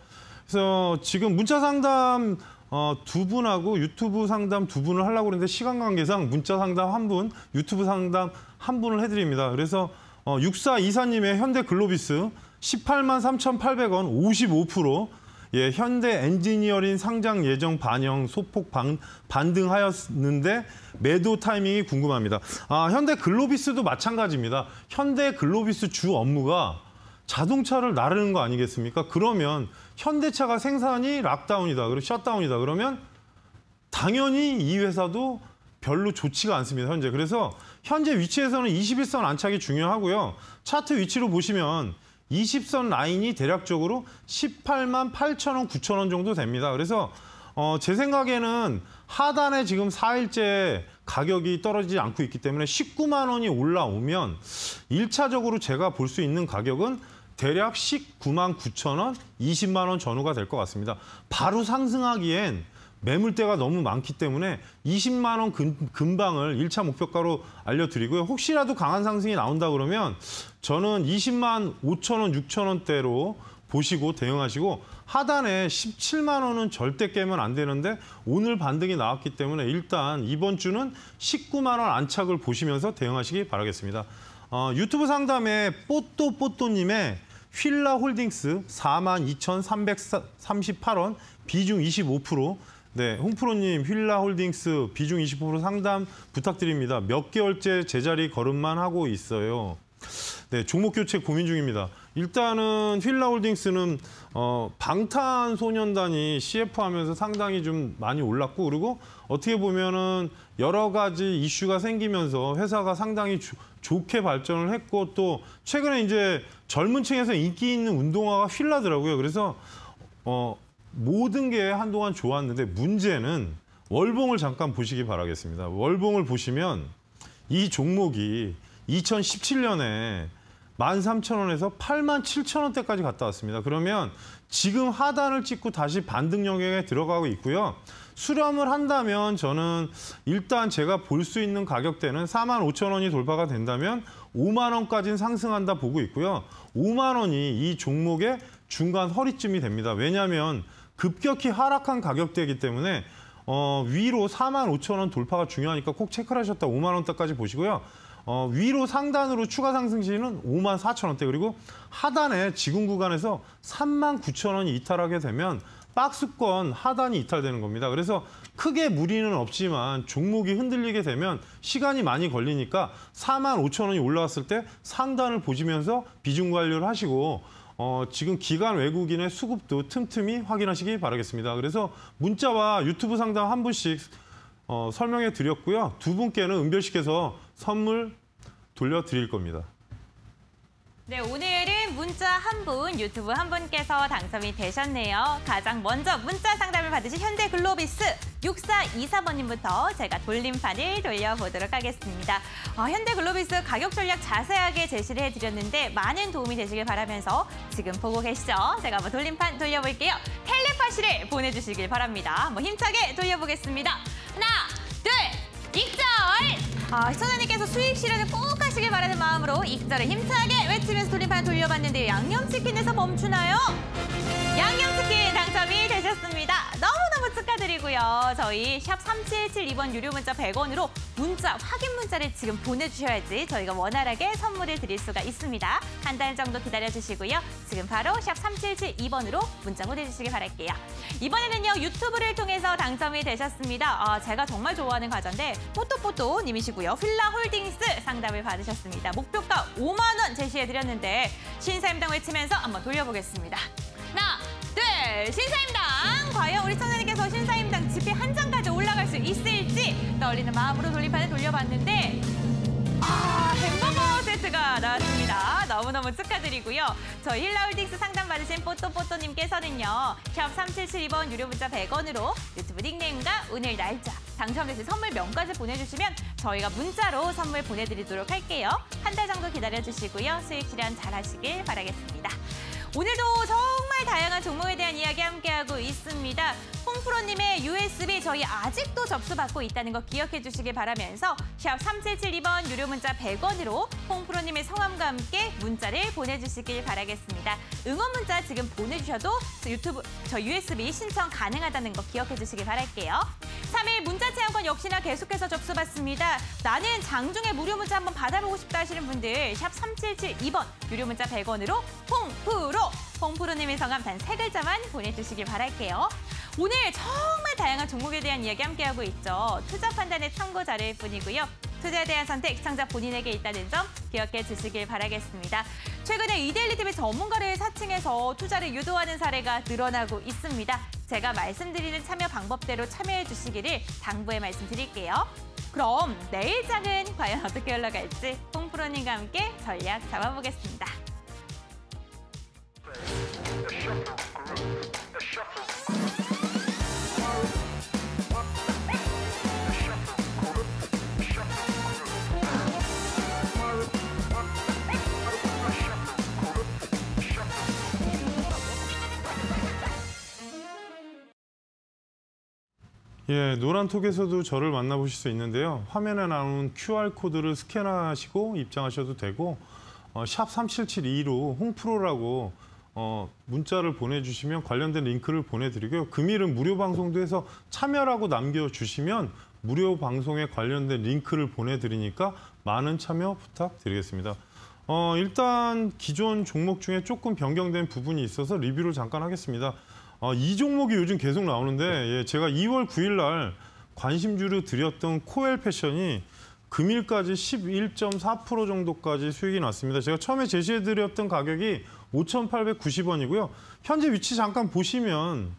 그래서 지금 문자 상담 어, 두 분하고 유튜브 상담 두 분을 하려고 그러는데 시간 관계상 문자 상담 한 분, 유튜브 상담 한 분을 해드립니다. 그래서 어, 6424님의 현대 글로비스 18만 3,800원 55%, 예, 현대 엔지니어링 상장 예정 반영 소폭 반, 반등하였는데 매도 타이밍이 궁금합니다. 아, 현대 글로비스도 마찬가지입니다. 현대 글로비스 주 업무가 자동차를 나르는 거 아니겠습니까? 그러면 현대차가 생산이 lockdown이다, 그리고 shutdown이다. 그러면 당연히 이 회사도 별로 좋지가 않습니다, 현재. 그래서 현재 위치에서는 21선 안착이 중요하고요. 차트 위치로 보시면 20선 라인이 대략적으로 18만 8천 원, 9천 원 정도 됩니다. 그래서 어, 제 생각에는 하단에 지금 4일째 가격이 떨어지지 않고 있기 때문에 19만 원이 올라오면 일차적으로 제가 볼 수 있는 가격은 대략 19만 9천 원, 20만 원 전후가 될 것 같습니다. 바로 상승하기엔 매물대가 너무 많기 때문에 20만 원 근, 근방을 1차 목표가로 알려드리고요. 혹시라도 강한 상승이 나온다 그러면 저는 20만 5천 원, 6천 원대로 보시고 대응하시고 하단에 17만 원은 절대 깨면 안 되는데 오늘 반등이 나왔기 때문에 일단 이번 주는 19만 원 안착을 보시면서 대응하시기 바라겠습니다. 어, 유튜브 상담에 뽀또뽀또님의 휠라 홀딩스 42,338원 비중 25% 네, 홍프로님 휠라 홀딩스 비중 20% 상담 부탁드립니다. 몇 개월째 제자리 걸음만 하고 있어요. 네, 종목 교체 고민 중입니다. 일단은 휠라 홀딩스는 어, 방탄소년단이 CF 하면서 상당히 좀 많이 올랐고 그리고 어떻게 보면은 여러 가지 이슈가 생기면서 회사가 상당히 조- 좋게 발전을 했고 또 최근에 이제 젊은 층에서 인기 있는 운동화가 휠라더라고요. 그래서 어, 모든 게 한동안 좋았는데 문제는 월봉을 잠깐 보시기 바라겠습니다. 월봉을 보시면 이 종목이 2017년에 13,000원에서 87,000원대까지 갔다 왔습니다. 그러면 지금 하단을 찍고 다시 반등 영역에 들어가고 있고요. 수렴을 한다면 저는 일단 제가 볼 수 있는 가격대는 45,000원이 돌파가 된다면 5만 원까지는 상승한다 보고 있고요. 5만 원이 이 종목의 중간 허리쯤이 됩니다. 왜냐하면 급격히 하락한 가격대이기 때문에 어, 위로 4만 5천 원 돌파가 중요하니까 꼭 체크를 하셨다 5만 원대까지 보시고요. 어, 위로 상단으로 추가 상승 시는 5만 4천 원대 그리고 하단에 지금 구간에서 3만 9천 원이 이탈하게 되면 박스권 하단이 이탈되는 겁니다. 그래서 크게 무리는 없지만 종목이 흔들리게 되면 시간이 많이 걸리니까 4만 5천 원이 올라왔을 때 상단을 보시면서 비중 관리를 하시고 어, 지금 기관 외국인의 수급도 틈틈이 확인하시기 바라겠습니다. 그래서 문자와 유튜브 상담 한 분씩 어, 설명해 드렸고요. 두 분께는 은별 씨께서 선물 돌려드릴 겁니다. 네, 오늘은 문자 한 분, 유튜브 한 분께서 당첨이 되셨네요. 가장 먼저 문자 상담을 받으신 현대글로비스 6424번님부터 제가 돌림판을 돌려보도록 하겠습니다. 어, 현대글로비스 가격 전략 자세하게 제시를 해드렸는데 많은 도움이 되시길 바라면서 지금 보고 계시죠? 제가 한번 돌림판 돌려볼게요. 텔레파시를 보내주시길 바랍니다. 한번 힘차게 돌려보겠습니다. 하나, 둘, 익절! 아, 시청자님께서 수익 실현을 꼭 하시길 바라는 마음으로 익절을 힘차게 외치면서 돌림판 돌려봤는데 양념치킨에서 멈추나요? 양념치킨 당첨이 되셨습니다. 너무너무 축하드리고요. 저희 샵 3772번 유료 문자 100원으로 문자 확인 문자를 지금 보내주셔야지 저희가 원활하게 선물을 드릴 수가 있습니다. 한 달 정도 기다려주시고요. 지금 바로 샵 3772번으로 문자 보내주시기 바랄게요. 이번에는요 유튜브를 통해서 당첨이 되셨습니다. 아, 제가 정말 좋아하는 과자인데 뽀또뽀또님이시고요. 휠라홀딩스 상담을 받으셨습니다. 목표가 5만 원 제시해드렸는데 신사임당 외치면서 한번 돌려보겠습니다. 하나, 둘, 신사임당! 과연 우리 청자님께서 신사임당 지폐 한 장까지 올라갈 수 있을지 떨리는 마음으로 돌림판을 돌려봤는데 아, 햄버거 세트가 나왔습니다. 너무너무 축하드리고요. 저희 힐라홀딩스 상담 받으신 뽀또뽀또님께서는요. 샵 3772번 유료 문자 100원으로 유튜브 닉네임과 오늘 날짜, 당첨되신 선물 명까지 보내주시면 저희가 문자로 선물 보내드리도록 할게요. 한 달 정도 기다려주시고요. 수익 실현 잘 하시길 바라겠습니다. 오늘도 정 말 다양한 종목에 대한 이야기 함께하고 있습니다. 홍프로님의 USB 저희 아직도 접수받고 있다는 거 기억해 주시길 바라면서 샵 3772번 유료 문자 100원으로 홍프로님의 성함과 함께 문자를 보내주시길 바라겠습니다. 응원 문자 지금 보내주셔도 유튜브 저 USB 신청 가능하다는 거 기억해 주시길 바랄게요. 3일 문자 체험권 역시나 계속해서 접수받습니다. 나는 장중에 무료 문자 한번 받아보고 싶다 하시는 분들 샵 3772번 유료 문자 100원으로 홍프로 홍프로님의 성함 단 세 글자만 보내주시길 바랄게요. 오늘 정말 다양한 종목에 대한 이야기 함께하고 있죠. 투자 판단의 참고 자료일 뿐이고요. 투자에 대한 선택 시청자 본인에게 있다는 점 기억해 주시길 바라겠습니다. 최근에 이데일리 TV 전문가를 사칭해서 투자를 유도하는 사례가 늘어나고 있습니다. 제가 말씀드리는 참여 방법대로 참여해 주시기를 당부의 말씀드릴게요. 그럼 내일 장은 과연 어떻게 흘러갈지 홍프로님과 함께 전략 잡아보겠습니다. 예, 노란톡에서도 저를 만나보실 수 있는데요. 화면에 나오는 QR코드를 스캔하시고 입장하셔도 되고 어, 샵 3772로 홍프로라고 어, 문자를 보내주시면 관련된 링크를 보내드리고요. 금일은 무료 방송도 해서 참여라고 남겨주시면 무료 방송에 관련된 링크를 보내드리니까 많은 참여 부탁드리겠습니다. 어, 일단 기존 종목 중에 조금 변경된 부분이 있어서 리뷰를 잠깐 하겠습니다. 어, 이 종목이 요즘 계속 나오는데 예, 제가 2월 9일 날 관심주를 드렸던 코엘 패션이 금일까지 11.4% 정도까지 수익이 났습니다. 제가 처음에 제시해드렸던 가격이 5,890원이고요. 현재 위치 잠깐 보시면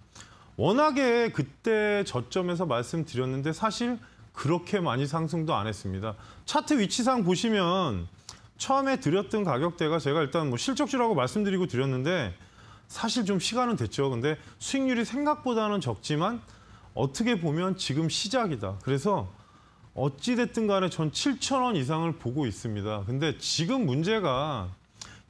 워낙에 그때 저점에서 말씀드렸는데 사실 그렇게 많이 상승도 안 했습니다. 차트 위치상 보시면 처음에 드렸던 가격대가 제가 일단 뭐 실적주라고 말씀드리고 드렸는데 사실 좀 시간은 됐죠. 근데 수익률이 생각보다는 적지만 어떻게 보면 지금 시작이다. 그래서 어찌됐든 간에 전 7천 원 이상을 보고 있습니다. 근데 지금 문제가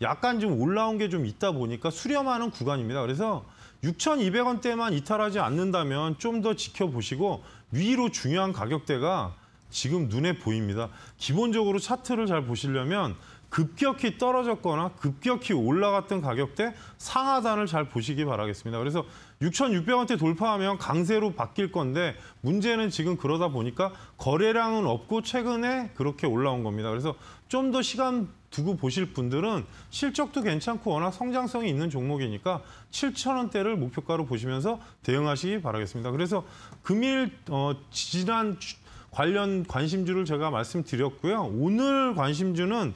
약간 좀 올라온 게 좀 있다 보니까 수렴하는 구간입니다. 그래서 6,200원대만 이탈하지 않는다면 좀 더 지켜보시고 위로 중요한 가격대가 지금 눈에 보입니다. 기본적으로 차트를 잘 보시려면 급격히 떨어졌거나 급격히 올라갔던 가격대 상하단을 잘 보시기 바라겠습니다. 그래서 6,600원대 돌파하면 강세로 바뀔 건데 문제는 지금 그러다 보니까 거래량은 없고 최근에 그렇게 올라온 겁니다. 그래서 좀 더 시간 두고 보실 분들은 실적도 괜찮고 워낙 성장성이 있는 종목이니까 7,000원대를 목표가로 보시면서 대응하시기 바라겠습니다. 그래서 금일 어, 지난 주- 관련 관심주를 제가 말씀드렸고요. 오늘 관심주는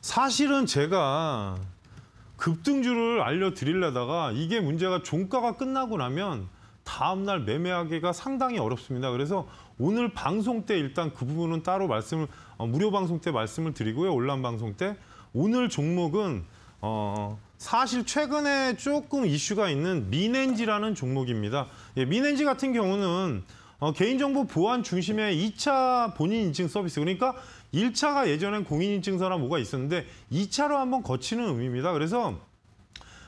사실은 제가 급등주를 알려드리려다가 이게 문제가 종가가 끝나고 나면 다음날 매매하기가 상당히 어렵습니다. 그래서 오늘 방송 때 일단 그 부분은 따로 말씀을 어, 무료 방송 때 말씀을 드리고요. 온라인 방송 때 오늘 종목은 어, 사실 최근에 조금 이슈가 있는 미넨지라는 종목입니다. 예, 미넨지 같은 경우는 어, 개인정보 보안 중심의 2차 본인 인증 서비스 그러니까 1차가 예전엔 공인인증서나 뭐가 있었는데 2차로 한번 거치는 의미입니다. 그래서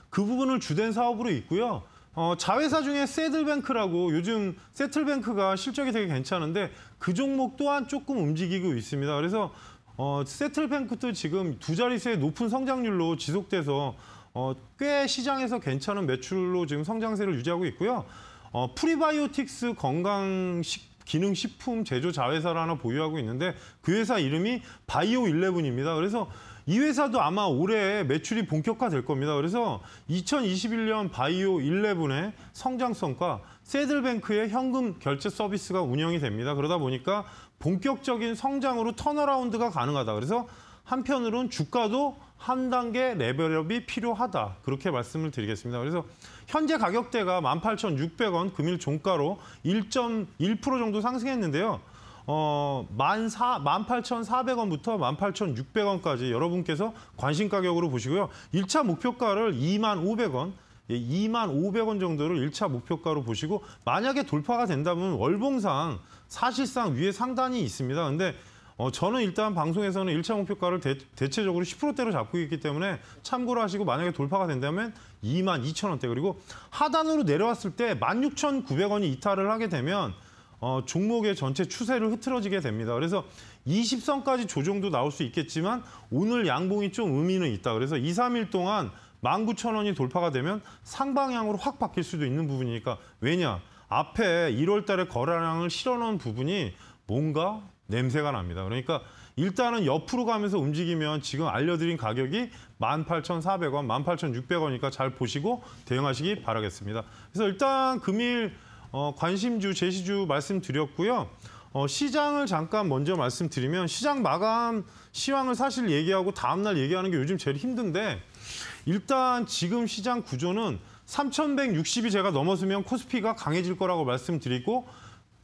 그 부분을 주된 사업으로 있고요. 어, 자회사 중에 세들뱅크라고 요즘 세틀뱅크가 실적이 되게 괜찮은데 그 종목 또한 조금 움직이고 있습니다. 그래서 어, 세틀뱅크도 지금 두 자릿수의 높은 성장률로 지속돼서 어, 꽤 시장에서 괜찮은 매출로 지금 성장세를 유지하고 있고요. 어, 프리바이오틱스 건강식 기능식품 제조 자회사를 하나 보유하고 있는데 그 회사 이름이 바이오 11입니다. 그래서 이 회사도 아마 올해 매출이 본격화될 겁니다. 그래서 2021년 바이오 11의 성장성과 세틀뱅크의 현금 결제 서비스가 운영이 됩니다. 그러다 보니까 본격적인 성장으로 턴어라운드가 가능하다. 그래서 한편으로는 주가도 한 단계 레벨업이 필요하다. 그렇게 말씀을 드리겠습니다. 그래서 현재 가격대가 18,600원 금일 종가로 1.1% 정도 상승했는데요. 어, 18,400원부터 18,600원까지 여러분께서 관심 가격으로 보시고요. 1차 목표가를 25,500원, 예, 25,500원 정도를 1차 목표가로 보시고 만약에 돌파가 된다면 월봉상 사실상 위에 상단이 있습니다. 근데 어, 저는 일단 방송에서는 1차 목표가를 대, 대체적으로 10%대로 잡고 있기 때문에 참고로 하시고 만약에 돌파가 된다면 2만 2천 원대 그리고 하단으로 내려왔을 때 16,900원이 이탈을 하게 되면 어, 종목의 전체 추세를 흐트러지게 됩니다. 그래서 20선까지 조정도 나올 수 있겠지만 오늘 양봉이 좀 의미는 있다. 그래서 2, 3일 동안 19,000원이 돌파가 되면 상방향으로 확 바뀔 수도 있는 부분이니까 왜냐? 앞에 1월 달에 거래량을 실어놓은 부분이 뭔가 냄새가 납니다. 그러니까 일단은 옆으로 가면서 움직이면 지금 알려드린 가격이 18,400원, 18,600원이니까 잘 보시고 대응하시기 바라겠습니다. 그래서 일단 금일 어, 관심주, 제시주 말씀드렸고요. 어, 시장을 잠깐 먼저 말씀드리면 시장 마감 시황을 사실 얘기하고 다음날 얘기하는 게 요즘 제일 힘든데 일단 지금 시장 구조는 3,160이 제가 넘어서면 코스피가 강해질 거라고 말씀드리고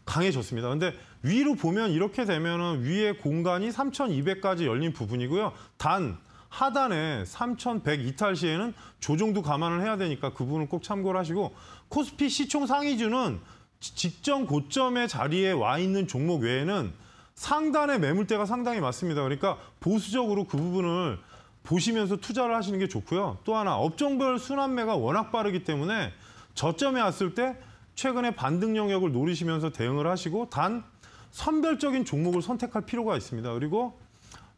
강해졌습니다. 근데 위로 보면 이렇게 되면 은 위에 공간이 3,200까지 열린 부분이고요. 단 하단에 3,100 이탈 시에는 조정도 감안을 해야 되니까 그 부분을 꼭 참고를 하시고 코스피 시총 상위주는 지- 직전 고점의 자리에 와 있는 종목 외에는 상단의 매물대가 상당히 많습니다. 그러니까 보수적으로 그 부분을 보시면서 투자를 하시는 게 좋고요. 또 하나 업종별 순환매가 워낙 빠르기 때문에 저점에 왔을 때 최근에 반등 영역을 노리시면서 대응을 하시고 단 선별적인 종목을 선택할 필요가 있습니다. 그리고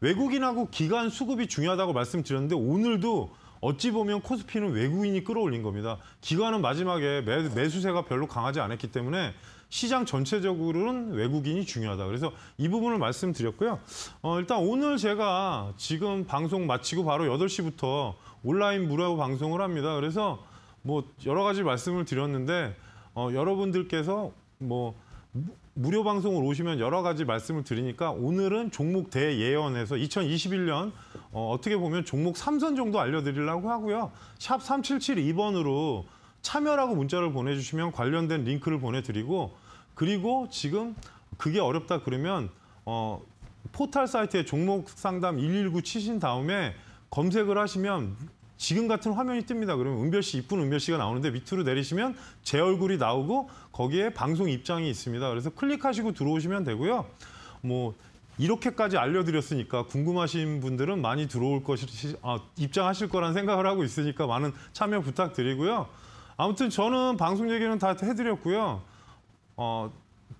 외국인하고 기관 수급이 중요하다고 말씀드렸는데 오늘도 어찌 보면 코스피는 외국인이 끌어올린 겁니다. 기관은 마지막에 매, 매수세가 별로 강하지 않았기 때문에 시장 전체적으로는 외국인이 중요하다. 그래서 이 부분을 말씀드렸고요. 어, 일단 오늘 제가 지금 방송 마치고 바로 8시부터 온라인 무료 방송을 합니다. 그래서 뭐 여러 가지 말씀을 드렸는데 어, 여러분들께서 뭐 무- 무료 방송을 오시면 여러 가지 말씀을 드리니까 오늘은 종목 대예언에서 2021년 어, 어떻게 보면 종목 3선 정도 알려드리려고 하고요. 샵 3772번으로 참여라고 문자를 보내주시면 관련된 링크를 보내드리고 그리고 지금 그게 어렵다 그러면 어, 포털 사이트에 종목 상담 119 치신 다음에 검색을 하시면 지금 같은 화면이 뜹니다. 그러면 은별 씨 이쁜 은별 씨가 나오는데 밑으로 내리시면 제 얼굴이 나오고 거기에 방송 입장이 있습니다. 그래서 클릭하시고 들어오시면 되고요. 뭐 이렇게까지 알려드렸으니까 궁금하신 분들은 많이 들어올 것이 아, 입장하실 거란 생각을 하고 있으니까 많은 참여 부탁드리고요. 아무튼 저는 방송 얘기는 다 해드렸고요. 어,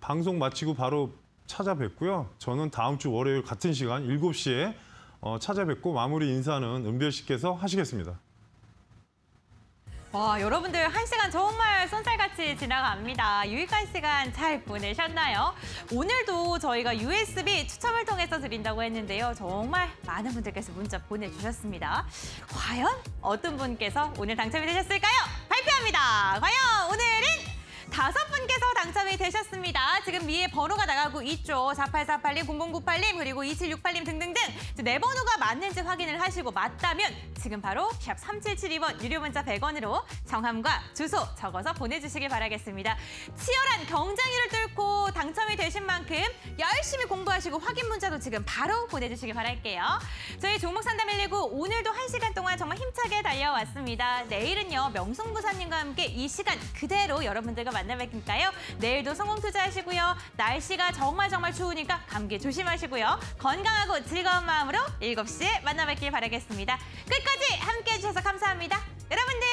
방송 마치고 바로 찾아뵙고요. 저는 다음 주 월요일 같은 시간 7시에 어, 찾아뵙고 마무리 인사는 은별 씨께서 하시겠습니다. 와, 여러분들 한 시간 정말 쏜살같이 지나갑니다. 유익한 시간 잘 보내셨나요? 오늘도 저희가 USB 추첨을 통해서 드린다고 했는데요. 정말 많은 분들께서 문자 보내주셨습니다. 과연 어떤 분께서 오늘 당첨이 되셨을까요? 발표합니다. 과연 오늘은 다섯 분께서 당첨이 되셨습니다. 지금 위에 번호가 나가고 있죠. 4848님, 0098님, 그리고 2768님 등등등. 내 번호가 맞는지 확인을 하시고 맞다면 지금 바로 샵 3772번 유료 문자 100원으로 성함과 주소 적어서 보내주시길 바라겠습니다. 치열한 경쟁률을 뚫고 당첨이 되신 만큼 열심히 공부하시고 확인 문자도 지금 바로 보내주시길 바랄게요. 저희 종목 상담 119 오늘도 한 시간 동안 정말 힘차게 달려왔습니다. 내일은요 명승부사님과 함께 이 시간 그대로 여러분들과 만나 뵙니까요. 내일도 성공 투자하시고요. 날씨가 정말 정말 추우니까 감기 조심하시고요. 건강하고 즐거운 마음으로 7시에 만나뵙길 바라겠습니다. 끝까지 함께해 주셔서 감사합니다. 여러분들